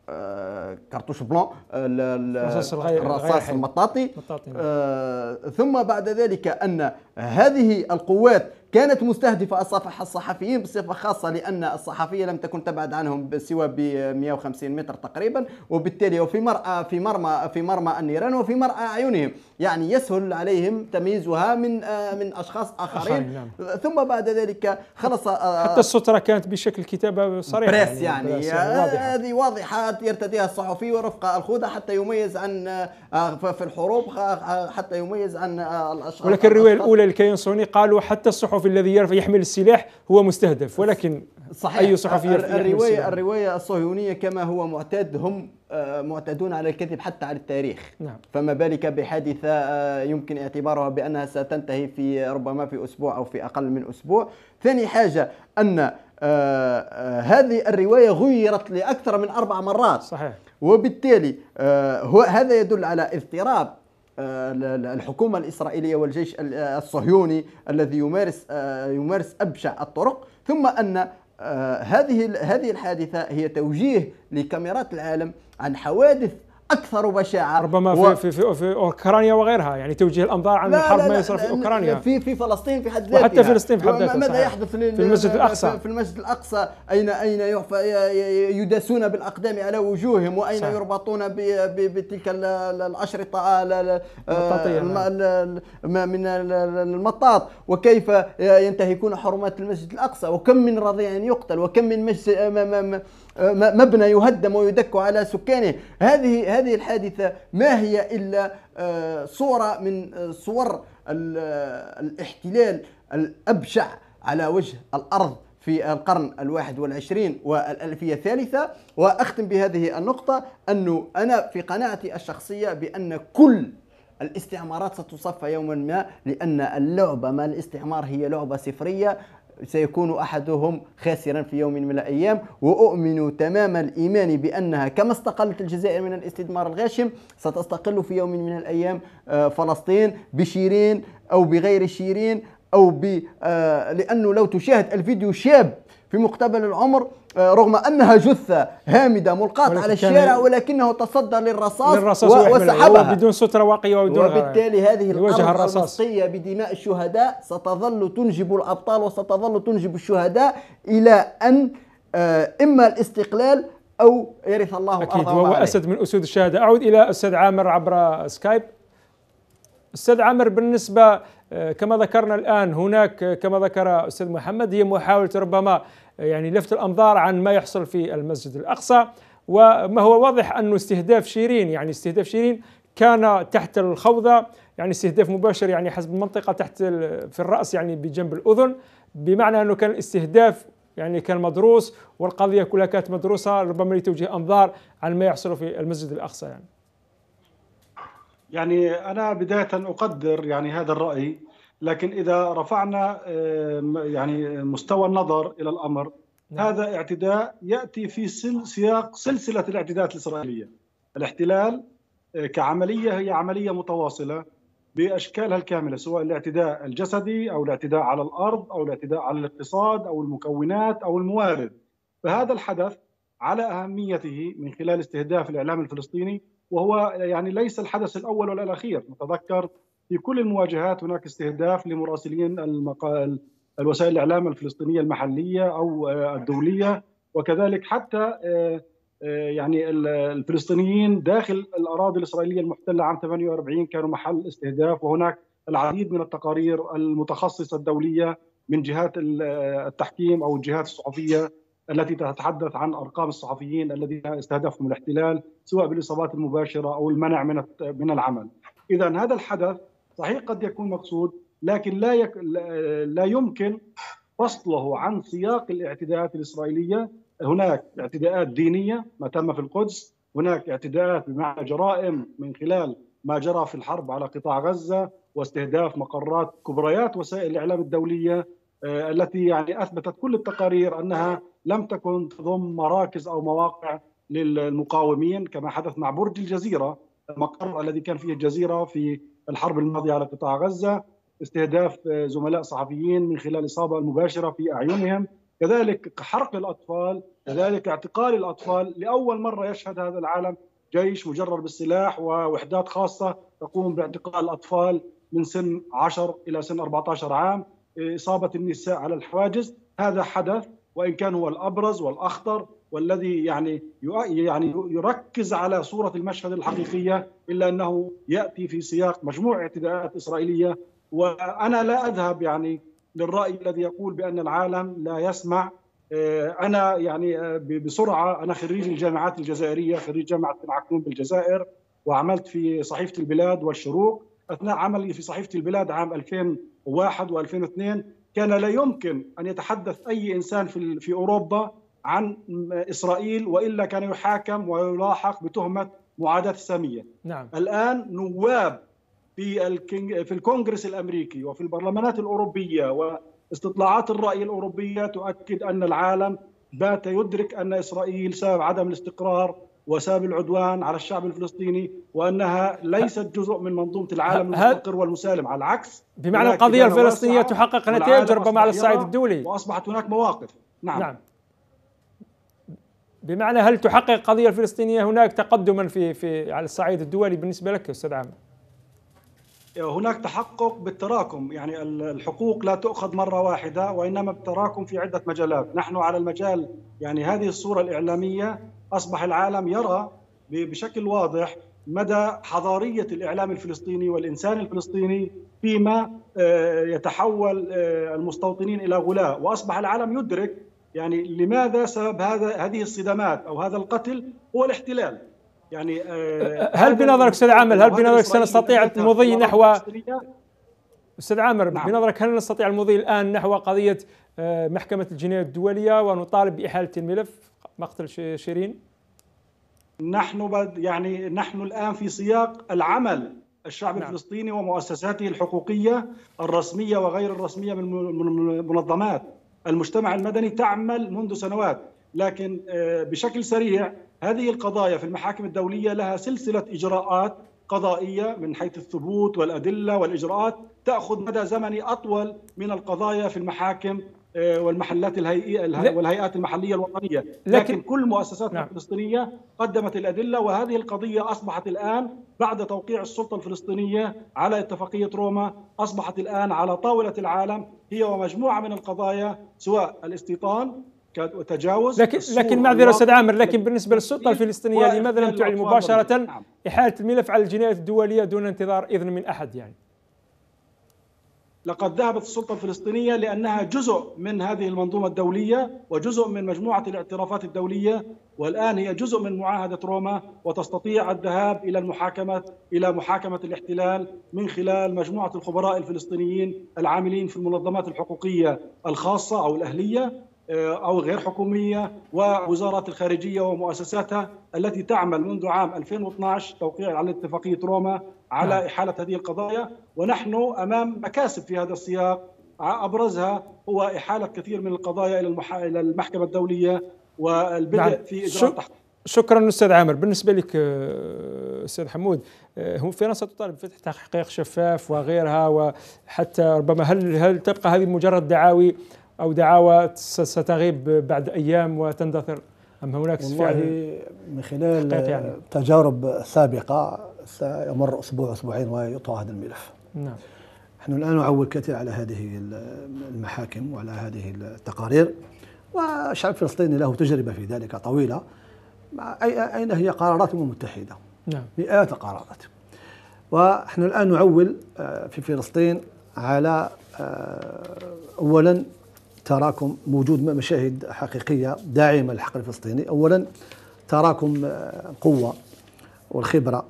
Speaker 2: آه، كرتوش بلون ال- ال-
Speaker 1: الرصاص الغير- غير
Speaker 2: الرصاص. المطاطي
Speaker 1: مطاطي،.
Speaker 2: آه، ثم بعد ذلك أن هذه القوات كانت مستهدفة الصحفيين بصفة خاصة لأن الصحفية لم تكن تبعد عنهم سوى ب 150 متر تقريبا وبالتالي وفي مرأى في مرمى في مرمى النيران وفي مرأى أعينهم. يعني يسهل عليهم تمييزها من آه، من أشخاص آخرين.
Speaker 1: آخرين،
Speaker 2: ثم بعد ذلك خلص آه،
Speaker 1: حتى السترة كانت بشكل كتابة صريحة.
Speaker 2: بريس يعني,
Speaker 1: بريس
Speaker 2: يعني
Speaker 1: واضحة.
Speaker 2: هذه واضحة يرتديها الصحفي ورفق الخوذة حتى يميز عن آه، في الحروب آه، حتى يميز عن آه، الأشخاص
Speaker 1: ولكن الرواية الأولى للكيان الصهيوني قالوا حتى الصحفي الذي يحمل السلاح هو مستهدف ولكن
Speaker 2: صحيح.
Speaker 1: أي صحفي
Speaker 2: الر-
Speaker 1: يحمل
Speaker 2: الرواية
Speaker 1: السلاح؟
Speaker 2: الرواية الصهيونية كما هو معتاد هم آه، معتادون على الكذب حتى على التاريخ.
Speaker 1: نعم.
Speaker 2: فما بالك بحادثة آه، يمكن اعتبارها بأنها ستنتهي في ربما في أسبوع أو في أقل من أسبوع. ثاني حاجة أن آه، هذه الرواية غيرت لأكثر من أربع مرات.
Speaker 1: صحيح.
Speaker 2: وبالتالي هو هذا يدل على اضطراب. الحكومة الإسرائيلية والجيش ال- آه، الصهيوني الذي يمارس آه، يمارس أبشع الطرق. ثم أن آه، هذه هذه الحادثة هي توجيه لكاميرات العالم عن حوادث أكثر بشاعه
Speaker 1: ربما و... في, في, في أوكرانيا وغيرها يعني توجيه الأنظار عن الحرب ما يصير في أوكرانيا.
Speaker 2: في في فلسطين في حد ذاتها.
Speaker 1: وحتى فلسطين في حد ذاتها
Speaker 2: ماذا يحدث
Speaker 1: في المسجد الأقصى.
Speaker 2: في المسجد الأقصى؟ اين أين يداسون بالأقدام على وجوههم؟ وأين صح. يربطون بتلك الأشرطة من المطاط. وكيف ينتهكون حرمات المسجد الأقصى؟ وكم من رضيع يقتل؟ وكم من مبنى يهدم ويدك على سكانه. هذه هذه الحادثة ما هي إلا آه، صورة من صور الاحتلال الأبشع على وجه الأرض في القرن الواحد والعشرين والألفية الثالثة. وأختم بهذه النقطة أنه أنا في قناعتي الشخصية بأن كل الاستعمارات ستصفى يوما ما لأن اللعبة مع الاستعمار هي لعبة صفرية. سيكون أحدهم خاسرا في يوم من الأيام وأؤمن تمام الإيمان بأنها كما استقلت الجزائر من الاستدمار الغاشم ستستقل في يوم من الأيام آه، فلسطين بشيرين أو بغير شيرين أو ب آه، لأنه لو تشاهد الفيديو شاب في مقتبل العمر رغم أنها جثة هامدة ملقاه على الشارع ولكنه تصدى للرصاص,
Speaker 1: للرصاص وسحبها. بدون ستره واقيه
Speaker 2: وبدون وبالتالي هذه الأرض المصرية بدماء الشهداء ستظل تنجب الأبطال وستظل تنجب الشهداء إلى أن آه، إما الاستقلال أو يرث الله
Speaker 1: أكيد. وهو أسد من أسود الشهداء. أعود إلى أستاذ عامر عبر سكايب. أستاذ عامر بالنسبة آه، كما ذكرنا الآن هناك كما ذكر أستاذ محمد هي محاولة ربما يعني لفت الأنظار عن ما يحصل في المسجد الأقصى وما هو واضح انه استهداف شيرين يعني استهداف شيرين كان تحت الخوذه يعني استهداف مباشر يعني حسب المنطقة تحت في الرأس يعني بجنب الأذن بمعنى أنه كان الاستهداف يعني كان مدروس والقضية كلها كانت مدروسة ربما لتوجيه أنظار عن ما يحصل في المسجد الأقصى يعني.
Speaker 4: يعني أنا بداية أقدر يعني هذا الرأي لكن إذا رفعنا يعني مستوى النظر إلى الأمر نعم. هذا اعتداء يأتي في سياق سلسلة الاعتداءات الإسرائيلية. الاحتلال آه، كعملية هي عملية متواصلة بأشكالها الكاملة سواء الاعتداء الجسدي أو الاعتداء على الأرض أو الاعتداء على الاقتصاد أو المكونات أو الموارد. فهذا الحدث على أهميته من خلال استهداف الإعلام الفلسطيني وهو يعني ليس الحدث الأول ولا الأخير. نتذكر في كل المواجهات هناك استهداف لمراسلين المقال الوسائل الإعلام الفلسطينية المحلية أو آه، الدولية وكذلك حتى آه، آه، يعني الفلسطينيين داخل الأراضي الإسرائيلية المحتلة عام 48 كانوا محل استهداف وهناك العديد من التقارير المتخصصة الدولية من جهات التحكيم أو الجهات الصحفية التي تتحدث عن أرقام الصحفيين الذين استهدفهم الاحتلال سواء بالإصابات المباشرة أو المنع من من العمل. اذا هذا الحدث صحيح قد يكون مقصود لكن لا يك... لا يمكن فصله عن سياق الاعتداءات الإسرائيلية. هناك اعتداءات دينية ما تم في القدس هناك اعتداءات بمعنى جرائم من خلال ما جرى في الحرب على قطاع غزة واستهداف مقرات كبريات وسائل الإعلام الدولية آه، التي يعني أثبتت كل التقارير أنها لم تكن تضم مراكز أو مواقع للمقاومين كما حدث مع برج الجزيرة المقر الذي كان فيه الجزيرة في الحرب الماضية على قطاع غزة استهداف زملاء صحفيين من خلال الإصابة المباشرة في أعينهم. كذلك حرق الأطفال كذلك اعتقال الأطفال. لأول مرة يشهد هذا العالم جيش مجرر بالسلاح ووحدات خاصة تقوم باعتقال الأطفال من سن 10 إلى سن 14 عام. إصابة النساء على الحواجز. هذا حدث وإن كان هو الأبرز والأخطر. والذي يعني يعني يركز على صورة المشهد الحقيقية إلا أنه يأتي في سياق مجموعه اعتداءات إسرائيلية. وأنا لا أذهب يعني للرأي الذي يقول بأن العالم لا يسمع. آه، أنا يعني آه، بسرعة أنا خريج الجامعات الجزائرية خريج جامعة بن بالجزائر وعملت في صحيفة البلاد والشروق. أثناء عملي في صحيفة البلاد عام 2001 و2002 كان لا يمكن أن يتحدث أي إنسان في في أوروبا عن إسرائيل وإلا كان يحاكم ويلاحق بتهمة معاداة السامية. نعم. الآن نواب في في الكونغرس الأمريكي وفي البرلمانات الأوروبية واستطلاعات الرأي الأوروبية تؤكد أن العالم بات يدرك أن إسرائيل سبب عدم الاستقرار وسبب العدوان على الشعب الفلسطيني وأنها ليست جزء من منظومة العالم المستقر والمسالم على العكس.
Speaker 1: بمعنى القضية الفلسطينية تحقق نتائج ربما على الصعيد الدولي.
Speaker 4: وأصبحت هناك مواقف. نعم. نعم.
Speaker 1: بمعنى هل تحقق القضية الفلسطينية هناك تقدما في في على الصعيد الدولي بالنسبة لك أستاذ عامر؟
Speaker 4: هناك تحقق بالتراكم يعني الحقوق لا تؤخذ مرة واحدة وإنما بالتراكم في عدة مجالات نحن على المجال يعني هذه الصورة الإعلامية أصبح العالم يرى بشكل واضح مدى حضارية الإعلام الفلسطيني والإنسان الفلسطيني فيما آه، يتحول آه، المستوطنين إلى غلاة وأصبح العالم يدرك يعني لماذا سبب هذا هذه الصدمات أو هذا القتل هو الاحتلال
Speaker 1: يعني آه، هل بنظرك أستاذ عامر هل بنظرك سنستطيع المضي نحو أستاذ عامر نعم. بنظرك هل نستطيع المضي الآن نحو قضية آه، محكمة الجناية الدولية ونطالب بإحالة الملف مقتل شيرين؟
Speaker 4: نحن يعني نحن الآن في سياق العمل الشعب نعم. الفلسطيني ومؤسساته الحقوقية الرسمية وغير الرسمية من منظمات المجتمع المدني تعمل منذ سنوات لكن آه، بشكل سريع هذه القضايا في المحاكم الدولية لها سلسلة إجراءات قضائية من حيث الثبوت والأدلة والإجراءات تأخذ مدى زمني أطول من القضايا في المحاكم والمحلات الهيئيه والهيئات المحلية الوطنية لكن, لكن كل المؤسسات نعم. الفلسطينية قدمت الأدلة وهذه القضية أصبحت الآن بعد توقيع السلطة الفلسطينية على اتفاقية روما أصبحت الآن على طاولة العالم هي ومجموعة من القضايا سواء الاستيطان وتجاوز
Speaker 1: لكن لكن معذرة أستاذ عامر لكن بالنسبة للسلطة الفلسطينية لماذا لم تعلن مباشرة نعم. إحالة الملف على الجنايات الدولية دون انتظار إذن من أحد يعني؟
Speaker 4: لقد ذهبت السلطة الفلسطينية لأنها جزء من هذه المنظومة الدولية وجزء من مجموعة الاعترافات الدولية والآن هي جزء من معاهدة روما وتستطيع الذهاب إلى المحاكمة إلى محاكمة الاحتلال من خلال مجموعة الخبراء الفلسطينيين العاملين في المنظمات الحقوقية الخاصة أو الأهلية آه، أو غير حكومية ووزارات الخارجية ومؤسساتها التي تعمل منذ عام 2012 توقيع على اتفاقية روما على نعم. إحالة هذه القضايا ونحن أمام مكاسب في هذا السياق أبرزها هو إحالة كثير من القضايا إلى إلى المحكمة الدولية والبدء نعم. في إجراء تحقيق
Speaker 1: شكرا أستاذ عامر بالنسبة لك آه، أستاذ حمود آه، هم في ناس تطالب بفتح تحقيق شفاف وغيرها وحتى ربما هل هل تبقى هذه مجرد دعاوي أو دعاوى ستغيب بعد أيام وتندثر أم هناك
Speaker 3: فعل من خلال يعني. تجارب سابقة سيمر أسبوع أسبوعين ويطوى هذا الملف. نعم. نحن الآن نعول كثير على هذه المحاكم وعلى هذه التقارير والشعب الفلسطيني له تجربة في ذلك طويلة. أين هي؟ قرارات الأمم المتحدة. نعم. مئات القرارات. ونحن الآن نعول آه، في فلسطين على آه، أولا تراكم موجود مشاهد حقيقية داعمة للحق الفلسطيني. أولا تراكم القوة والخبرة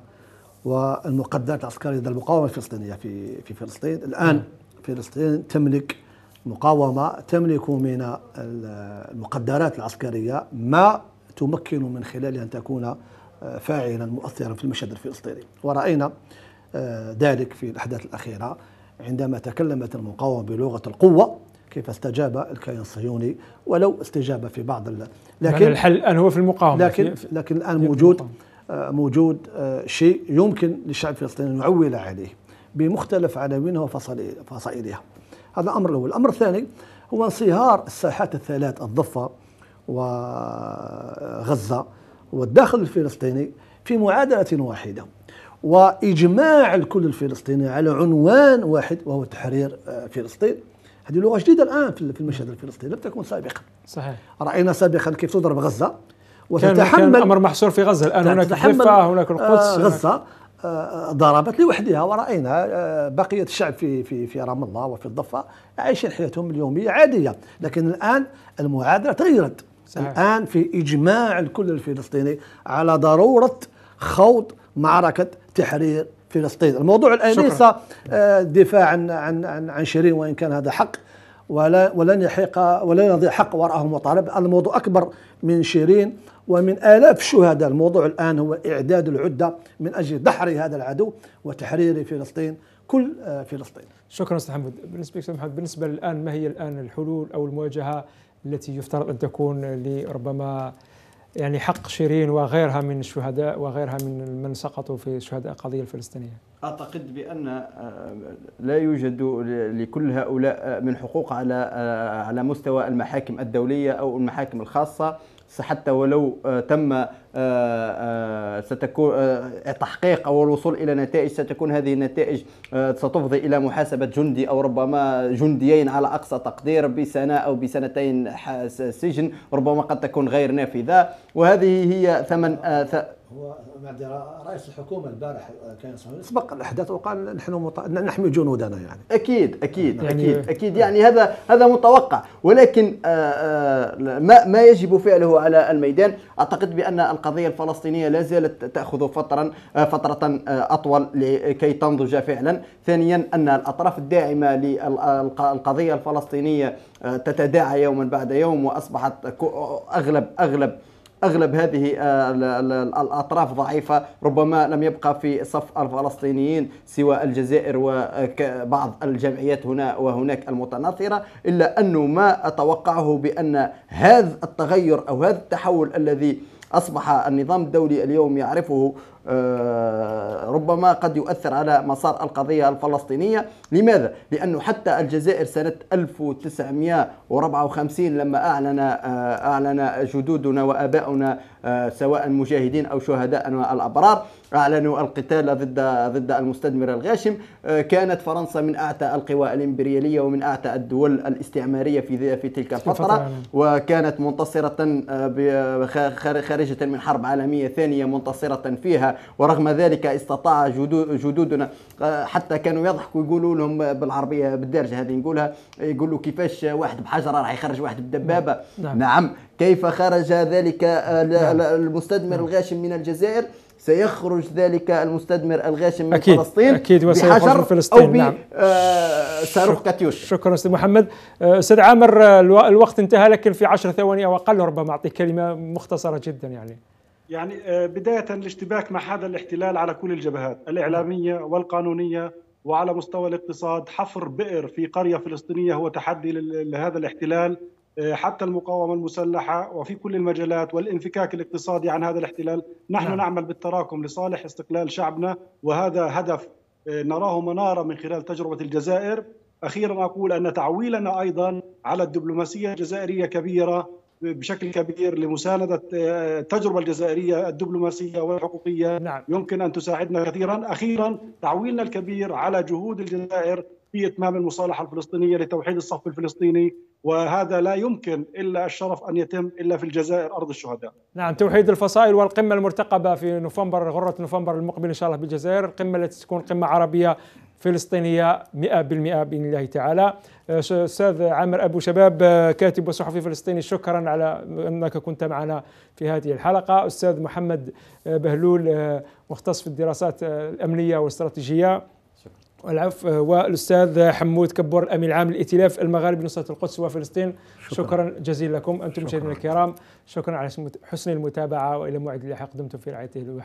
Speaker 3: والمقدرات العسكرية لدى المقاومة الفلسطينية في في فلسطين. الآن فلسطين تملك مقاومة تملك من المقدرات العسكرية ما تمكن من خلالها أن تكون فاعلا مؤثرا في المشهد الفلسطيني. ورأينا ذلك في الأحداث الأخيرة عندما تكلمت المقاومة بلغة القوة كيف استجاب الكيان الصهيوني ولو استجاب في بعض
Speaker 1: لكن الحل الآن هو في المقاومة.
Speaker 3: لكن لكن الآن موجود آه، موجود آه، شيء يمكن للشعب الفلسطيني أن يعول عليه بمختلف عناوينها وفصائلها هذا الامر الأول. الأمر الثاني هو انصهار الساحات الثلاث الضفة وغزة والداخل الفلسطيني في معادلة واحدة وإجماع الكل الفلسطيني على عنوان واحد وهو تحرير آه، فلسطين. هذه لغة جديدة الآن في المشهد الفلسطيني لم تكن سابقا. صحيح. رأينا سابقا كيف تضرب غزة.
Speaker 1: وتتحمل كان الأمر محصور في غزة. الآن هناك الضفه هناك القدس.
Speaker 3: آه غزة آه ضربت لوحدها ورأينا آه بقية الشعب في في في رام الله وفي الضفة عايشين حياتهم اليومية عادية. لكن الآن المعادلة تغيرت. صحيح. الآن في إجماع الكل الفلسطيني على ضرورة خوض معركة تحرير فلسطين. الموضوع الآن ليس دفاع عن عن عن, عن شيرين وإن كان هذا حق ولا ولن يحق ولن يضيع حق وراءه مطالب الموضوع أكبر من شيرين. ومن آلاف الشهداء الموضوع الآن هو إعداد العدة من أجل دحر هذا العدو وتحرير فلسطين كل آه، فلسطين.
Speaker 1: شكرا أستاذ محمد بالنسبة لك محمد بالنسبة الان ما هي الآن الحلول أو المواجهة التي يفترض أن تكون لربما يعني حق شيرين وغيرها من الشهداء وغيرها من من سقطوا في شهداء القضية الفلسطينية؟
Speaker 2: أعتقد بأن آه، لا يوجد لكل هؤلاء من حقوق على آه، على مستوى المحاكم الدولية أو المحاكم الخاصة. حتى ولو تم ستكون تحقيق أو الوصول إلى نتائج ستكون هذه النتائج ستفضي إلى محاسبة جندي أو ربما جنديين على أقصى تقدير بسنة أو بسنتين سجن ربما قد تكون غير نافذة. وهذه هي ثمن
Speaker 3: هو رئيس الحكومة البارح كان سبق الأحداث وقال نحن مط... نحمي جنودنا يعني.
Speaker 2: أكيد أكيد يعني أكيد أكيد. يعني هذا هذا متوقع. ولكن ما ما يجب فعله على الميدان. أعتقد بأن القضية الفلسطينية لا زالت تأخذ فترا فترة أطول لكي تنضج فعلا. ثانيا أن الأطراف الداعمة للقضيه الفلسطينية تتداعى يوما بعد يوم وأصبحت أغلب أغلب أغلب هذه آه، الأطراف ضعيفة ربما لم يبقى في صف الفلسطينيين سوى الجزائر وبعض الجمعيات هنا وهناك المتناثرة إلا انه ما أتوقعه بأن هذا التغير أو هذا التحول الذي أصبح النظام الدولي اليوم يعرفه ربما قد يؤثر على مسار القضية الفلسطينية. لماذا؟ لأنه حتى الجزائر سنة 1954 لما أعلن آه، أعلن جدودنا وآباؤنا آه، سواء مجاهدين أو شهداء الأبرار أعلنوا القتال ضد ضد المستدمر الغاشم. كانت فرنسا من أعتى القوى الإمبريالية ومن أعتى الدول الاستعمارية في في تلك الفترة. وكانت منتصرة خارجة من حرب عالمية ثانية منتصرة فيها. ورغم ذلك استطاع جدودنا آه، حتى كانوا يضحكوا يقولوا لهم بالعربية بالدارجه هذه نقولها يقولوا كيفاش واحد بحجرة راح يخرج واحد بدبابة. نعم, نعم. كيف خرج ذلك آه، نعم. المستدمر نعم. الغاشم من الجزائر؟ سيخرج ذلك المستدمر الغاشم من أكيد. فلسطين
Speaker 1: أكيد. بحجر فلسطين.
Speaker 2: أو نعم. آه صاروخ كاتيوش.
Speaker 1: شكرا أستاذ محمد. آه، أستاذ عامر الوقت انتهى لكن في عشر ثواني أو أقل ربما أعطيك كلمة مختصرة جدا يعني.
Speaker 4: يعني آه، بداية الاشتباك مع هذا الاحتلال على كل الجبهات الإعلامية والقانونية وعلى مستوى الاقتصاد حفر بئر في قرية فلسطينية هو تحدي لهذا الاحتلال آه، حتى المقاومة المسلحة وفي كل المجالات والانفكاك الاقتصادي عن هذا الاحتلال نحن نعم. نعمل بالتراكم لصالح استقلال شعبنا وهذا هدف آه، نراه منارة من خلال تجربة الجزائر أخيرا أقول أن تعويلنا أيضا على الدبلوماسية الجزائرية كبيرة بشكل كبير لمساندة آه، التجربة الجزائرية الدبلوماسية والحقوقية. نعم. يمكن أن تساعدنا كثيرا. أخيرا تعويلنا الكبير على جهود الجزائر في إتمام المصالحة الفلسطينية لتوحيد الصف الفلسطيني وهذا لا يمكن إلا الشرف أن يتم إلا في الجزائر أرض الشهداء.
Speaker 1: نعم توحيد الفصائل والقمة المرتقبة في نوفمبر غرة نوفمبر المقبل إن شاء الله بالجزائر. القمة التي تكون قمة عربية فلسطينية 100% بإذن الله تعالى. أستاذ عامر أبو شباب كاتب وصحفي فلسطيني شكرا على أنك كنت معنا في هذه الحلقة. أستاذ محمد بهلول مختص في الدراسات الأمنية والاستراتيجية. والعفو والأستاذ حمود كبور الأمين العام للائتلاف المغاربي لنصرة القدس وفلسطين. شكرا, شكرا جزيلا لكم. أنتم مشاهدينا الكرام شكرا على حسن المتابعة وإلى موعد لاحق دمتم في رعايته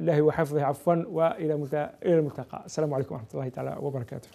Speaker 1: الله وحفظه. عفوا وإلى إلى الملتقى. السلام عليكم ورحمة الله تعالى وبركاته.